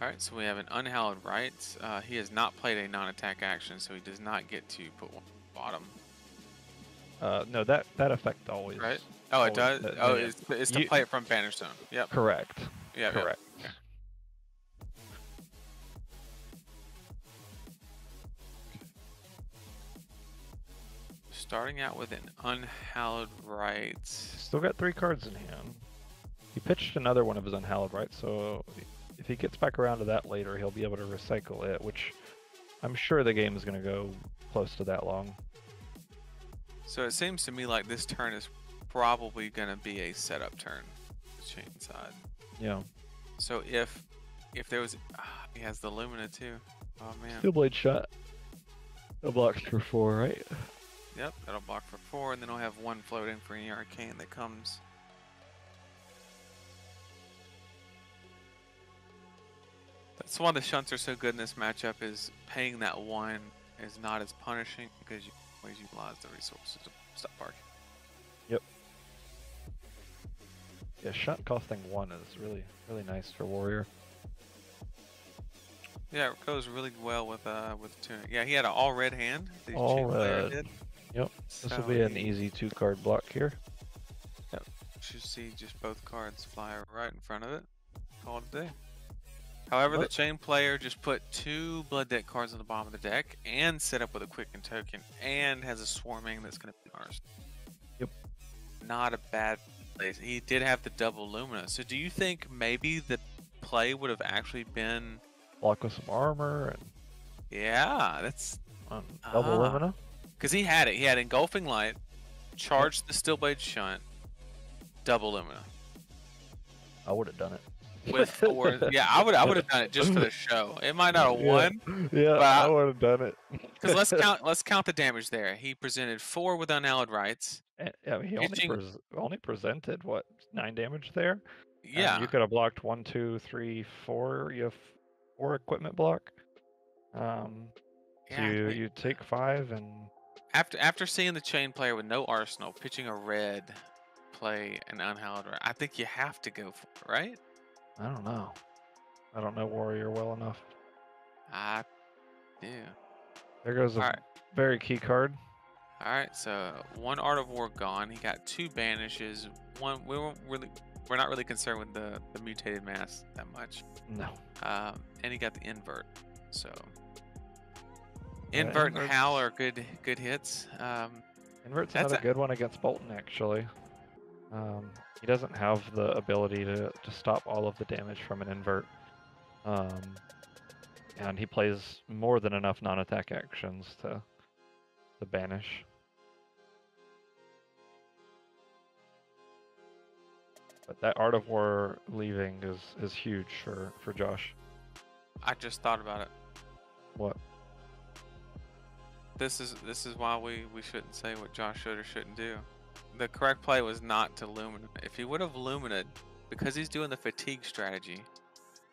All right, so we have an Unhallowed Rites. Uh, he has not played a non-attack action, so he does not get to put one bottom. uh, no that that effect always Right? Oh, it does. uh, Oh, yeah. it's, it's to You- play it from Banner Zone. Yep. correct Yeah. correct Starting out with an Unhallowed Rites. Still got three cards in hand. He pitched another one of his Unhallowed Rites, so if he gets back around to that later, he'll be able to recycle it, which I'm sure the game is going to go close to that long. So it seems to me like this turn is probably going to be a setup turn. Chane side. Yeah. So if if there was, ah, he has the Lumina too. Oh man. Steel blade shot. A blocks for four, right? Yep, that'll block for four, and then I'll have one floating for any arcane that comes. That's why the shunts are so good in this matchup is paying that one is not as punishing because you always utilize the resources to stop Park. Yep. Yeah, shunt costing one is really, really nice for warrior. Yeah, it goes really well with uh with tunic. Yeah, he had an all red hand. All red. Did. Yep. This will be an easy two card block here. Yep, should see just both cards fly right in front of it. Call it a day. However, the Chane player just put two blood deck cards on the bottom of the deck and set up with a quicken token and has a swarming that's going to be ours. Yep. Not a bad place. He did have the double Lumina. So do you think maybe the play would have actually been Block with some armor and yeah, that's um, double Ah. lumina. Because he had it. He had engulfing light, charged the Steelblade Shunt, double Lumina. I would have done it. with Thor. <laughs> yeah, I would I would have done it just for the show. It might not have Yeah. won Yeah, But I I- would have done it. because let's <laughs> count let's count the damage there. He presented four with Unhallowed Rites. And, yeah, he only pres- only presented what nine damage there. Um, Yeah, you could have blocked one, two, three, four. You have four equipment block. Um, so you you take five and After after seeing the Chane player with no arsenal pitching a red, play an unhallowed I think you have to go for it, right? I don't know. I don't know warrior well enough. I do. There goes a right. very key card. All right, so one art of war gone. He got two banishes. One we weren't really we're not really concerned with the the mutated mass that much. No. Um, and he got the invert. So Yeah, invert and Howl are good good hits. Um, Invert's a- good one against Boltyn, actually. Um, he doesn't have the ability to, to stop all of the damage from an invert. Um, and he plays more than enough non-attack actions to to banish. But that Art of War leaving is, is huge for, for Josh. I just thought about it. What? This is this is why we we shouldn't say what Josh should or shouldn't do. The correct play was not to luminate. If he would have luminated, because he's doing the fatigue strategy,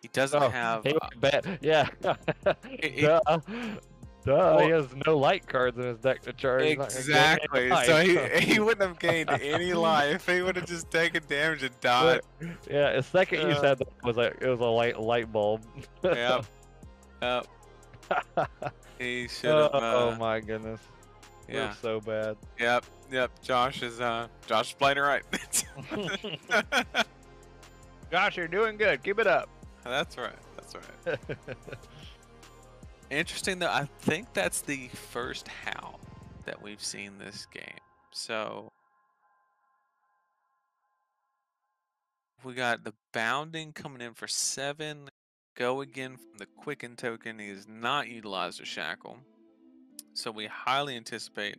he doesn't Oh, have. he uh, would bet. <laughs> Yeah. it- Duh. Duh. he has no light cards in his deck to charge. He's not gonna gain any Exactly. So he, <laughs> <laughs> he wouldn't have gained any life. He would have just taken damage and died. But, yeah, the second you Uh, said that was like it was a light light bulb. Yep. Yep. He should have. oh uh, my goodness. yeah. We're so bad. Yep. Yep. Josh is uh Josh is playing it right. <laughs> Josh, you're doing good. Keep it up. That's right. That's right. Interesting though, I think that's the first Howl that we've seen this game. So we got the bounding coming in for seven. Go again from the quicken token. He has not utilized a shackle. So we highly anticipate,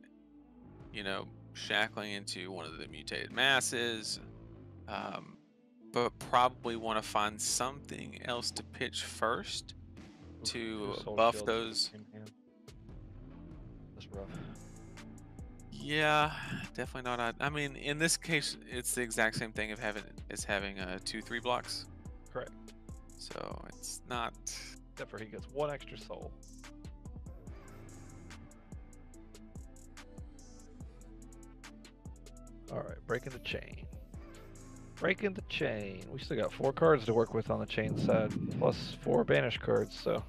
you know, shackling into one of the mutated masses. Um, but probably want to find something else to pitch first to buff those. That's rough. Yeah, definitely not. I mean, in this case, it's the exact same thing of having as having uh, two three blocks. Correct. So it's not. Except for he gets one extra soul. Alright, breaking the chain. Breaking the chain. We still got four cards to work with on the Chane side, plus four banish cards, so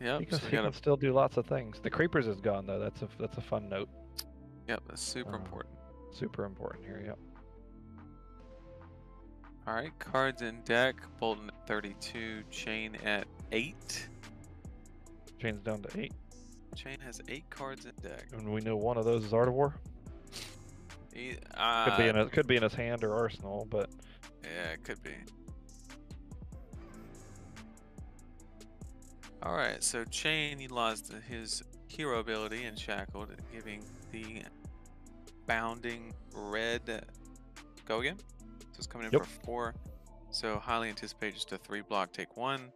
Yep. he can, So he got can still do lots of things. The creepers is gone though. That's a that's a fun note. Yep. That's super Uh, important. Super important here. Yep. All right. Cards in deck. Boltyn at 32. Chane at eight. Chane's down to eight, Chane has eight cards in deck. and we know one of those is Art of War. He, Could uh, be in a, could be in his hand or arsenal, but Yeah, it could be. Alright, so Chane utilized his hero ability in Shackled, giving the bounding red go again. So coming in Yep. for four. So highly anticipate just a three block take one.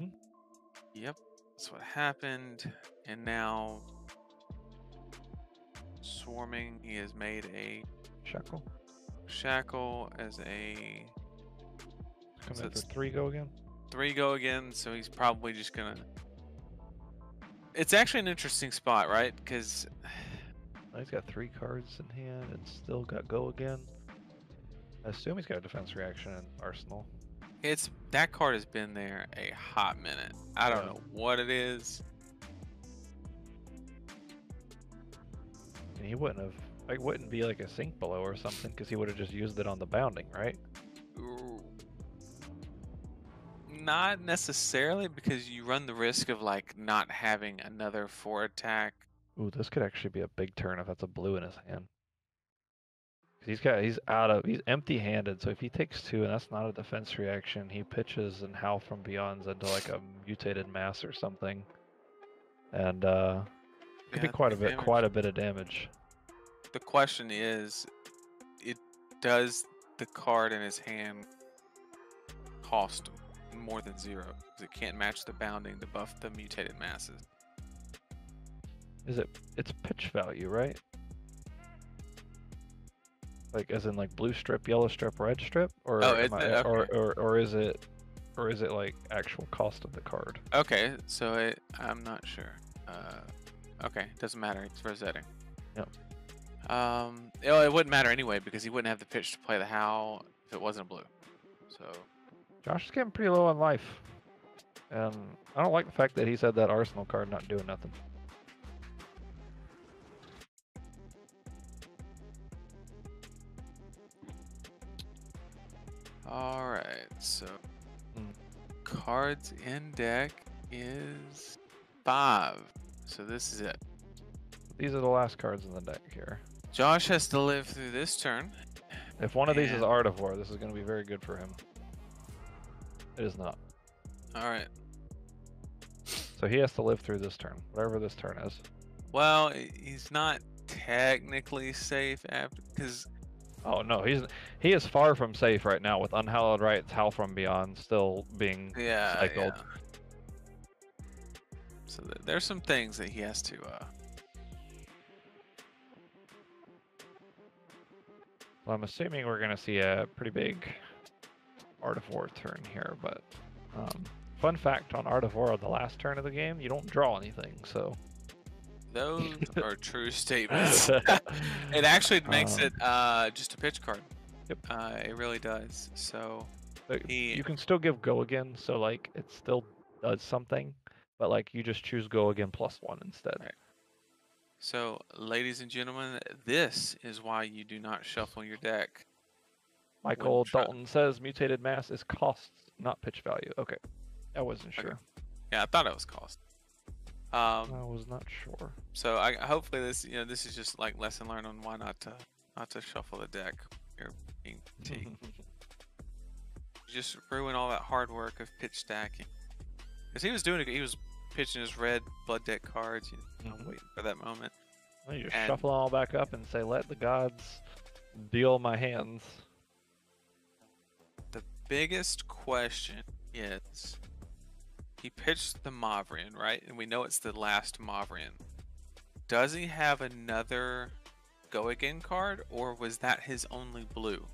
mhm. Yep, that's what happened. And now swarming, he has made a shackle. shackle as a So in for three go again. three go again, so he's probably just gonna. It's actually an interesting spot, right? Because He's got three cards in hand and still got go again. I assume he's got a defense reaction in Arsenal. it's that card has been there a hot minute. I don't Yeah. know what it is. And he wouldn't have. It wouldn't be like a sink below or something because he would have just used it on the bounding, right? Not necessarily because you run the risk of like not having another four attack. Ooh, this could actually be a big turn if that's a blue in his hand. He's got he's out of he's empty-handed, so if he takes two and that's not a defense reaction, he pitches and Howl from Beyond's into like a mutated mass or something, and uh, could be quite a bit quite a bit of damage. The question is, it does the card in his hand cost more than zero? Because it can't match the bounding to buff the mutated masses. Is it? It's pitch value, right? Like as in like blue strip, yellow strip, red strip, or Oh, I- or, okay. or or is it or is it like actual cost of the card? Okay, so it, I'm not sure. Uh, okay, it doesn't matter. It's rosetting. Yep. Um, it, it wouldn't matter anyway because he wouldn't have the pitch to play the howl if it wasn't blue. So Josh is getting pretty low on life, and I don't like the fact that he said that Arsenal card not doing nothing. All right, so Mm. cards in deck is five. So this is it. These are the last cards in the deck here. Josh has to live through this turn. If one of these is And- Art of War, this is going to be very good for him. It is not. All right. So he has to live through this turn, whatever this turn is. Well, he's not technically safe after because Oh no, he's he is far from safe right now with Unhallowed Rites, Howl from Beyond still being yeah, cycled. yeah. So th- there's some things that he has to. uh Well, I'm assuming we're gonna see a pretty big Art of War turn here, but um, fun fact on Art of War, the last turn of the game, you don't draw anything, so Those are <laughs> true statements. <laughs> it actually makes Um, it uh just a pitch card. Yep. Uh, it really does. So he you can still give go again, so like it still does something, but like you just choose go again plus one instead. Right. so ladies and gentlemen, this is why you do not shuffle your deck. Michael Dalton says mutated mass is costs, not pitch value. Okay, I wasn't Okay. sure. Yeah, I thought it was cost. Um, I was not sure. So I hopefully this you know this is just like lesson learned on why not to not to shuffle the deck. You're being T. <laughs> just ruin all that hard work of pitch stacking. Because he was doing it, he was pitching his red blood deck cards, you know, Mhm. waiting for that moment. Well, you just And- shuffle all back up and say, "Let the gods deal my hands." The biggest question is he pitched the Mauvrion, right? And we know it's the last Mauvrion. Does he have another go again card, or was that his only blue?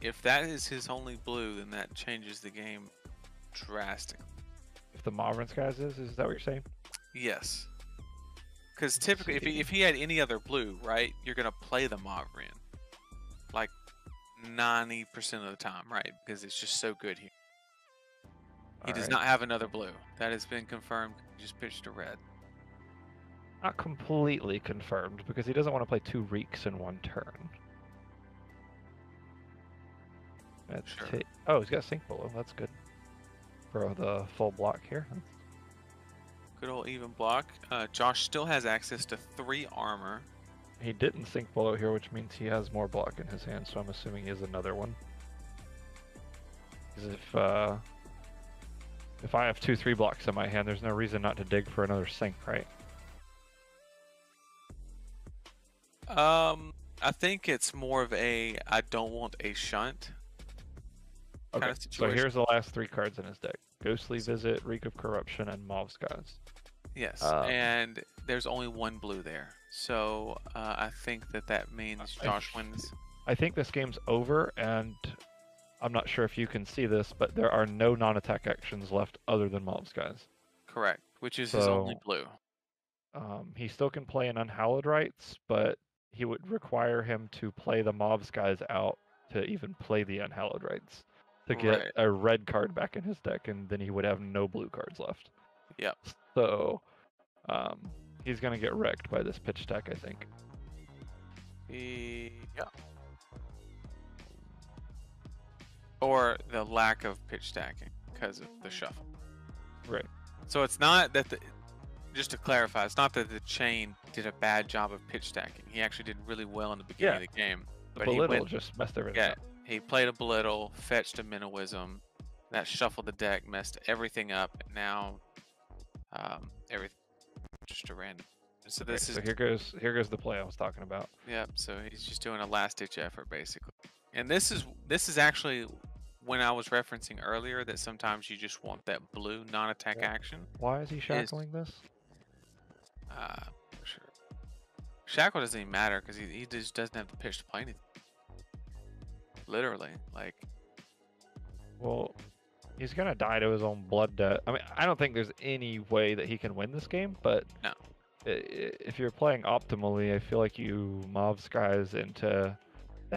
If that is his only blue, then that changes the game drastically. If the Mauvrion Skies is, is that what you're saying? Yes. Because typically, if he, if he had any other blue, right, you're gonna play the Mauvrion, like ninety percent of the time, right? Because it's just so good here. He does Alright. not have another blue. That has been confirmed. He just pitched a red. Not completely confirmed because he doesn't want to play two reeks in one turn. Let's Sure. ta- oh, he's got sink below. That's good for the full block here. Good old even block. Uh, Josh still has access to three armor. He didn't sink below here, which means he has more block in his hand. So I'm assuming he has another one. 'Cause if uh, if I have two three blocks in my hand, there's no reason not to dig for another sink, right? Um, I think it's more of a I don't want a shunt. Okay. Kinda So here's the last three cards in his deck: Ghostly Visit, Reek of Corruption, and Mauve's Gods. Yes, Um, and there's only one blue there, so uh, I think that that means I Josh wins. I think this game's over, and I'm not sure if you can see this, but there are no non-attack actions left other than Mob's guys. Correct. Which is his only blue. Um, he still can play an Unhallowed Rites, but he would require him to play the Mob's guys out to even play the Unhallowed Rites to get Right. a red card back in his deck, and then he would have no blue cards left. Yep. So, um, he's gonna get wrecked by this pitch deck, I think. Yeah. Or the lack of pitch stacking because of the shuffle. Right. So it's not that the just to clarify, it's not that the Chane did a bad job of pitch stacking. He actually did really well in the beginning of the game. The But he went- just messed everything Yeah, up. he played a belittle, fetched a minnowism, that shuffled the deck, messed everything up, and now um, everything just a random. So Okay, this is so here goes here goes the play I was talking about. Yep. So he's just doing a last ditch effort basically. And this is this is actually when I was referencing earlier that sometimes you just want that blue non-attack Yeah. action. Why is he shackling this? Uh, sure. Shackle doesn't even matter because he, he just doesn't have the pitch to play anything. Literally, like Well, he's gonna die to his own blood debt. I mean, I don't think there's any way that he can win this game, but No. if you're playing optimally, I feel like you mob skies into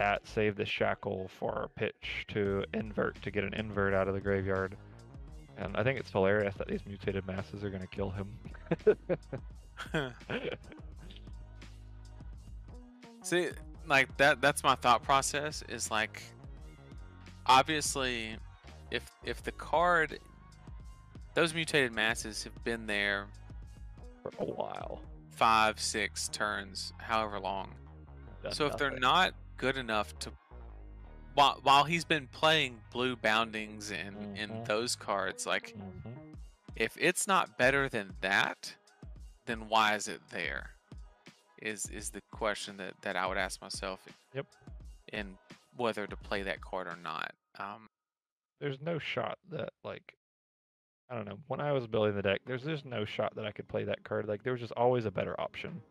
that, save the shackle for a pitch to invert to get an invert out of the graveyard. And I think it's hilarious that these mutated masses are gonna kill him. <laughs> See, like that that's my thought process is like obviously if if the card those mutated masses have been there for a while. five, six turns, however long. Done so if they're not good enough to while while he's been playing blue boundings and in Mhm. those cards, like Mhm. if it's not better than that, then why is it there? Is is the question that, that I would ask myself Yep. in whether to play that card or not. Um there's no shot that like I don't know. When I was building the deck, there's just no shot that I could play that card. Like there was just always a better option.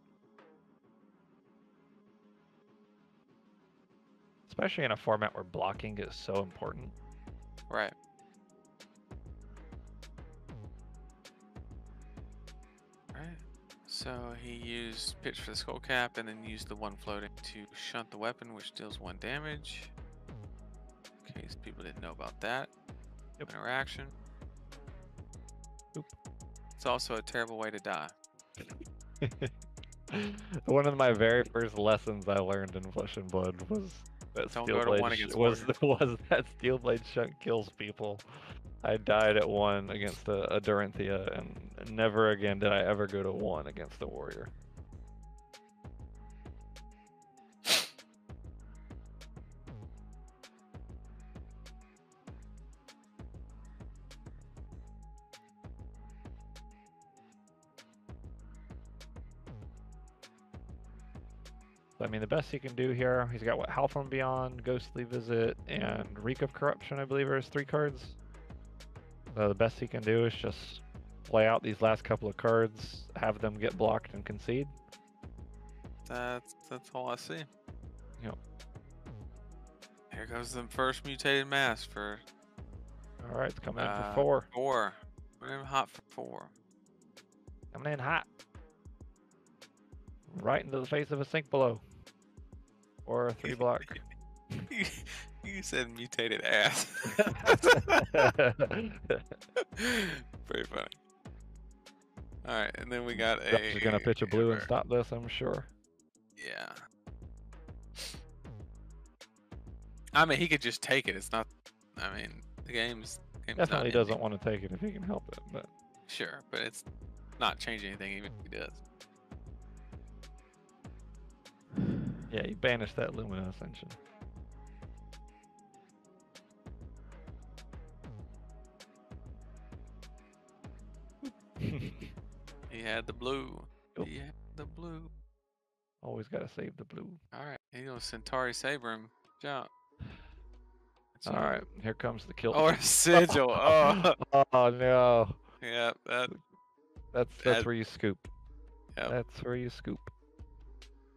Especially in a format where blocking is so important. right. Right. So he used pitch for the skull cap and then used the one floating to shunt the weapon, which deals one damage. In case people didn't know about that. Yep. Interaction. Oop. It's also a terrible way to die. <laughs> One of my very first lessons I learned in Flesh and Blood was that Don't Steel go to Blade one against was <laughs> was that Steel Blade shunt kills people. I died at one against a, a Dorinthea, and never again did I ever go to one against a warrior. I mean, the best he can do here, he's got what Howl from Beyond, Ghostly Visit, and Reek of Corruption, I believe, are his three cards. So the best he can do is just play out these last couple of cards, have them get blocked and concede. That's that's all I see. Yep. Here goes the first mutated mass for All right, it's coming in Uh, for four. four. We're in hot for four. Coming in hot. Right into the face of a sink below. Or a three block. <laughs> you, you said mutated ass. <laughs> Pretty funny. All right, and then we got a. Is gonna pitch a blue and stop this, I'm sure. Yeah. I mean, he could just take it. It's not. I mean, the game's. game's not Definitely doesn't want to take it if he can help it, but Sure, but it's not changing anything even if he does. Yeah, you banish that Lumina Ascension. <laughs> He had the blue. Yep. He had the blue. Always gotta save the blue. All right, he goes Centauri Saber him. Jump. All right, here comes the kill. Or oh, <laughs> sigil. <laughs> Oh, oh no, yeah. That. that's that's That- where you scoop. Yep. That's where you scoop.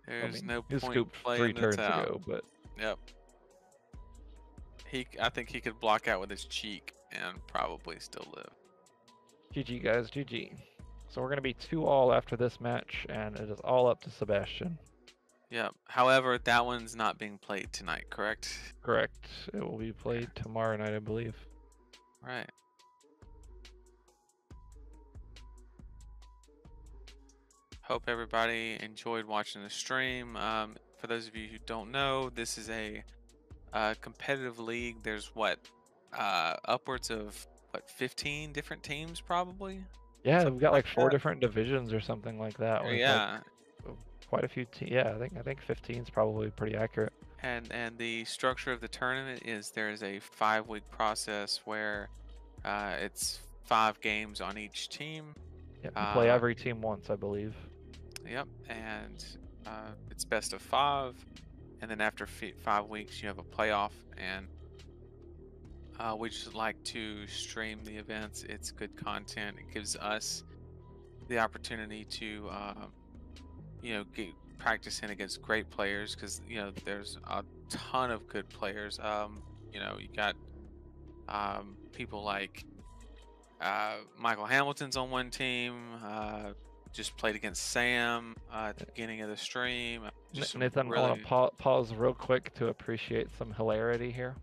I There's mean, no point scooped playing three turns out. ago, but Yep. He, I think he could block out with his cheek and probably still live. GG guys, GG. So we're gonna be two all after this match, and it is all up to Sebastian. Yeah. However, that one's not being played tonight, correct? Correct. It will be played tomorrow night, I believe. Right. Hope everybody enjoyed watching the stream. Um, for those of you who don't know, this is a uh, competitive league. There's what uh, upwards of what 15 different teams probably. Yeah, Something we've got like like four that. different divisions or something like that. with, like, yeah, quite a few. Te- yeah, I think I think 15 is probably pretty accurate. and and the structure of the tournament is there is a five week process where uh, it's five games on each team. Yeah, we play Uh, every team once, I believe. Yep, and uh, it's best of five, and then after fi- five weeks, you have a playoff. And uh, we just like to stream the events. It's good content. It gives us the opportunity to, um, you know, get practicing against great players because you know there's a ton of good players. Um, you know, you got um, people like uh, Michael Hamilton's on one team. Uh, just played against Sam uh, at the beginning of the stream. Just Nathan, I really... want to pa- pause real quick to appreciate some hilarity here.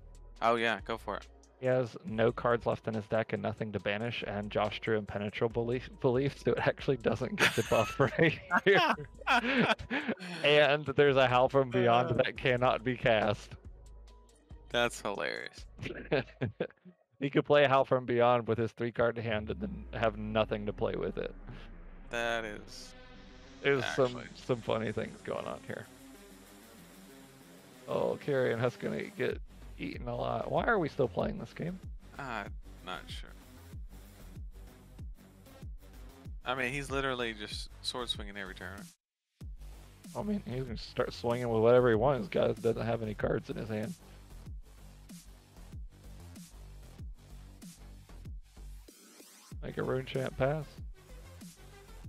Oh yeah, go for it. He has no cards left in his deck and nothing to banish, and Josh drew impenetrable belief, belief so it actually doesn't get the buff right <laughs> here. and there's a Howl from Beyond Uh. that cannot be cast. That's hilarious. <laughs> he could play Howl from Beyond with his three card hand and then have nothing to play with it. That is. There's some Actually. some funny things going on here. Oh, Carrie and Huss gonna get eaten a lot. Why are we still playing this game? I'm not sure. I mean, he's literally just sword swinging every turn. I mean, he's gonna start swinging with whatever he wants. Guy doesn't have any cards in his hand. Make a runechant pass.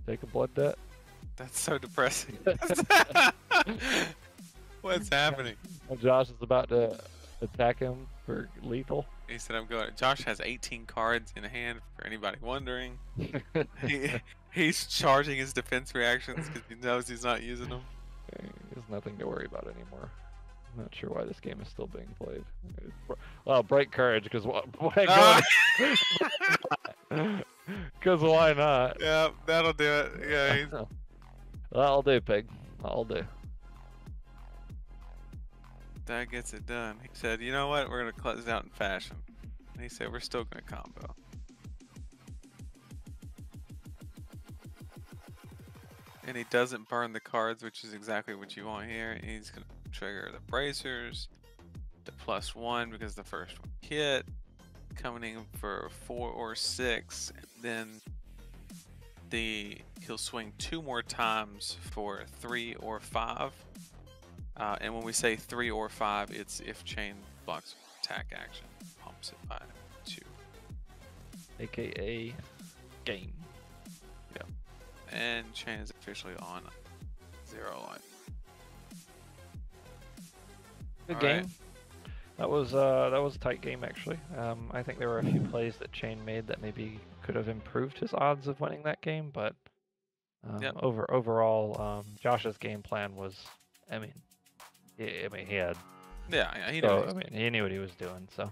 Take a blood debt. That's so depressing. <laughs> <laughs> What's happening? Josh is about to attack him for lethal. He said, "I'm going." Josh has 18 cards in hand. For anybody wondering, <laughs> he, he's charging his defense reactions because he knows he's not using them. There's nothing to worry about anymore. I'm not sure why this game is still being played. Well, break courage, because why? Ah! Because why not? yeah, that'll do it. Yeah, he's, <laughs> That'll do, pig. That'll do. that gets it done. He said, "You know what? We're gonna close out in fashion." And he said, "We're still gonna combo." And he doesn't burn the cards, which is exactly what you want here. And he's gonna trigger the bracers, the plus one because the first one hit, coming in for four or six. And then the he'll swing two more times for three or five. Uh, and when we say three or five, it's if Chane blocks attack action, pumps it by two. AKA game. And Chane is officially on zero life. Good All game. right. That was uh, that was a tight game actually. Um, I think there were a few plays that Chane made that maybe could have improved his odds of winning that game, but um, Yep. over overall, um, Josh's game plan was, I mean, he, I mean he had, Yeah, yeah, he so. I mean he knew what he was doing. So,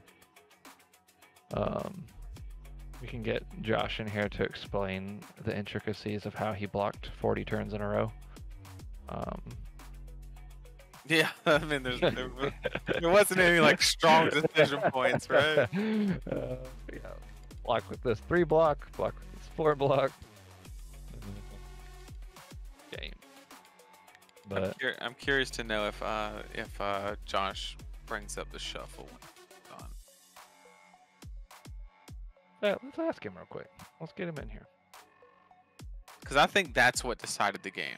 um, we can get Josh in here to explain the intricacies of how he blocked 40 turns in a row. Um, Yeah, <laughs> I mean, there's, there, there wasn't any like strong decision points, right? <laughs> uh, yeah. Block with this three block, block with this four block. Game. I'm, cur- I'm curious to know if uh, if uh, Josh brings up the shuffle. when it's done. yeah, let's ask him real quick. Let's get him in here. Because I think that's what decided the game,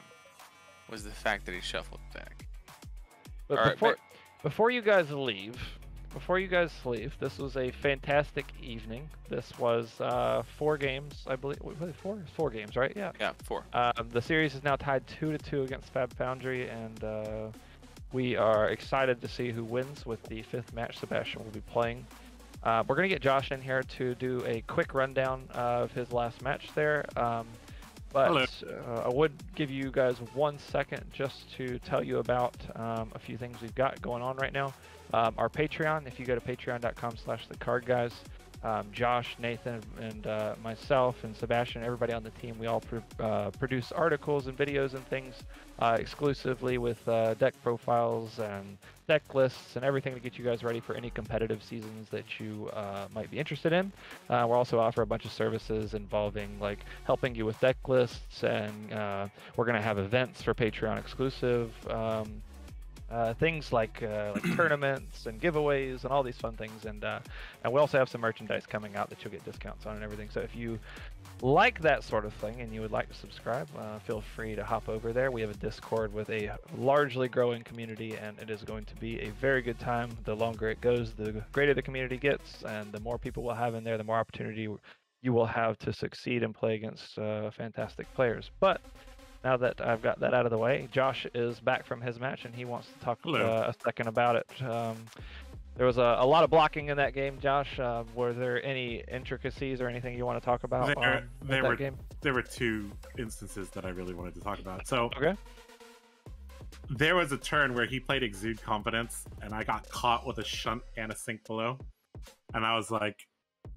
was the fact that he shuffled the deck. But All right, before before you guys leave, before you guys leave, this was a fantastic evening. This was uh, four games, I believe. Was it four? Four games, right? Yeah. Yeah, four. Um, the series is now tied two to two against Fab Foundry, and uh, we are excited to see who wins with the fifth match Sebastian will be playing. Uh, we're going to get Josh in here to do a quick rundown of his last match there. Um, but uh, I would give you guys one second just to tell you about um, a few things we've got going on right now. Um, our Patreon, if you go to patreon.com slash the card guys, um, Josh, Nathan, and uh, myself, and Sebastian, everybody on the team, we all pr- uh, produce articles and videos and things uh, exclusively with uh, deck profiles and deck lists and everything to get you guys ready for any competitive seasons that you uh, might be interested in. Uh, we also offer a bunch of services involving like helping you with deck lists, and we're going to have events for Patreon exclusive. Um, uh, things like, uh, like <clears throat> tournaments and giveaways and all these fun things. And uh, and we also have some merchandise coming out that you'll get discounts on and everything. So if you like that sort of thing and you would like to subscribe, uh, feel free to hop over there. We have a Discord with a largely growing community, and it is going to be a very good time. The longer it goes, the greater the community gets, and the more people we'll have in there, the more opportunity you will have to succeed and play against uh, fantastic players. But now that I've got that out of the way, Josh is back from his match and he wants to talk uh, a second about it. Um, there was a, a, lot of blocking in that game, Josh. Uh, were there any intricacies or anything you want to talk about there, um, there were, game? There were two instances that I really wanted to talk about. So, okay. there was a turn where he played Exude Confidence, and I got caught with a shunt and a sink below, and I was like,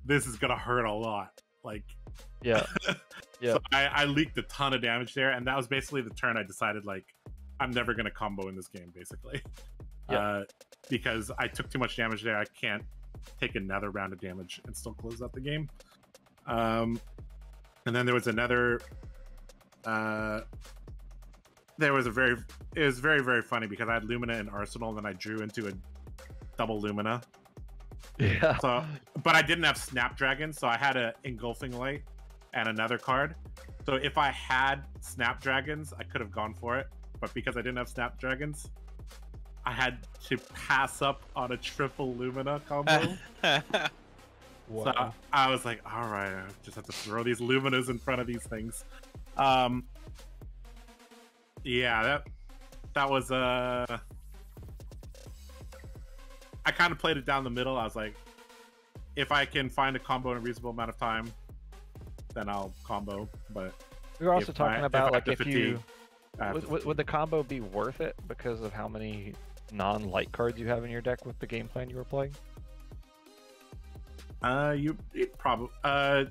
"This is gonna hurt a lot." Like, yeah, <laughs> yeah. So I, I leaked a ton of damage there, and that was basically the turn I decided like I'm never gonna combo in this game, basically. <laughs> Yeah. Uh, because I took too much damage there. I can't take another round of damage and still close out the game. Um, and then there was another. Uh, there was a very. It was very very funny because I had Lumina and Arsenal, and then I drew into a double Lumina. Yeah. So, but I didn't have Snapdragon, so I had a Engulfing Light and another card. So if I had Snapdragons, I could have gone for it. But because I didn't have Snapdragons, I had to pass up on a triple Lumina combo. <laughs> wow. So I, I, was like, all right, I just have to throw these Luminas in front of these things. Um, yeah, that that was uh I kind of played it down the middle. I was like, if I can find a combo in a reasonable amount of time, then I'll combo. But we were also talking I, about if like if fatigue, you would, would, the combo be worth it because of how many non-light cards you have in your deck with the game plan you were playing? Uh, you you'd probably uh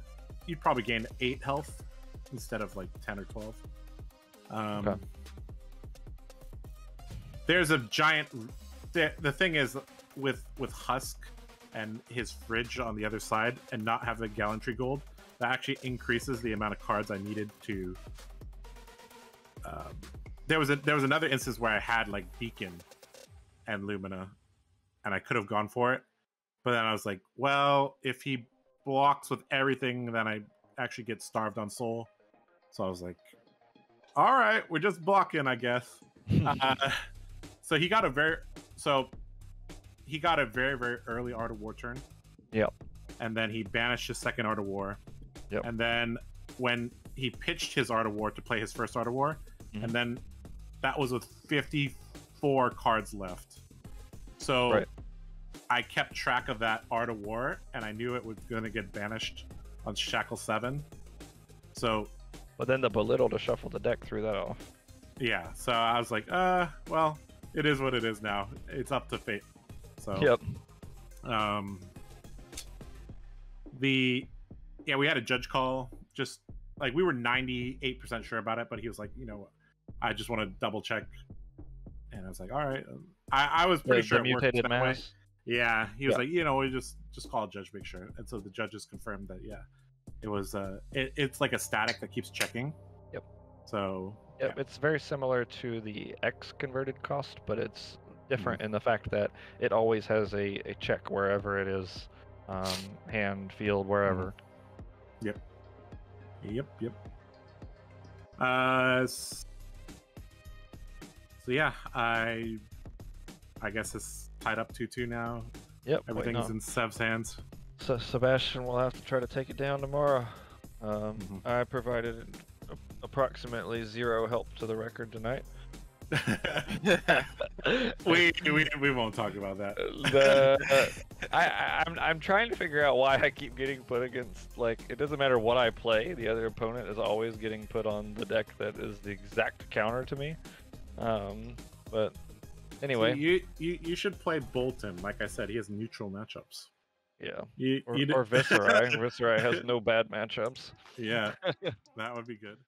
you'd probably gain eight health instead of like ten or twelve. Um, okay. There's a giant. The, the thing is with with Husk and his fridge on the other side, and not have the gallantry gold that actually increases the amount of cards I needed to. Um, there was a there was another instance where I had like Beacon and Lumina, and I could have gone for it, but then I was like, well, if he blocks with everything, then I actually get starved on soul. So I was like, all right, we're just blocking, I guess. uh, so he got a very so he got a very very early Art of War turn. Yep. And then he banished his second Art of War, Yep. And then when he pitched his Art of War to play his first Art of War, mm-hmm. and then that was with 54 cards left. So right. I kept track of that Art of War, and I knew it was going to get banished on Shackle 7. So. But then the belittle to shuffle the deck threw that off. Yeah, so I was like, uh, well, it is what it is now. It's up to fate. So. Yep. Um. The yeah, we had a judge call. Just like we were ninety eight percent sure about it, but he was like, you know, I just want to double check. And I was like, all right. I, I was pretty the, sure the worked mass. Yeah, he was yeah. like, you know, we just just call a judge, make sure. And so the judges confirmed that, yeah, it was. uh it, It's like a static that keeps checking. Yep. So. Yep, yeah. it's very similar to the X converted cost, but it's different mm-hmm. in the fact that it always has a, a check wherever it is, um, hand, field, wherever. Yep. Yep, yep. Uh, so yeah, I I guess it's tied up two two now. Yep. Everything's in Sev's hands. So Sebastian will have to try to take it down tomorrow. Um, mm-hmm. I provided approximately zero help to the record tonight. <laughs> we, we we won't talk about that. the I, I I'm I'm trying to figure out why I keep getting put against like it doesn't matter what I play, the other opponent is always getting put on the deck that is the exact counter to me. Um, but anyway, you, you you should play Boltyn. Like I said, he has neutral matchups. yeah. You, Or, you or Viserai. Viserai <laughs> has no bad matchups. yeah, <laughs> that would be good.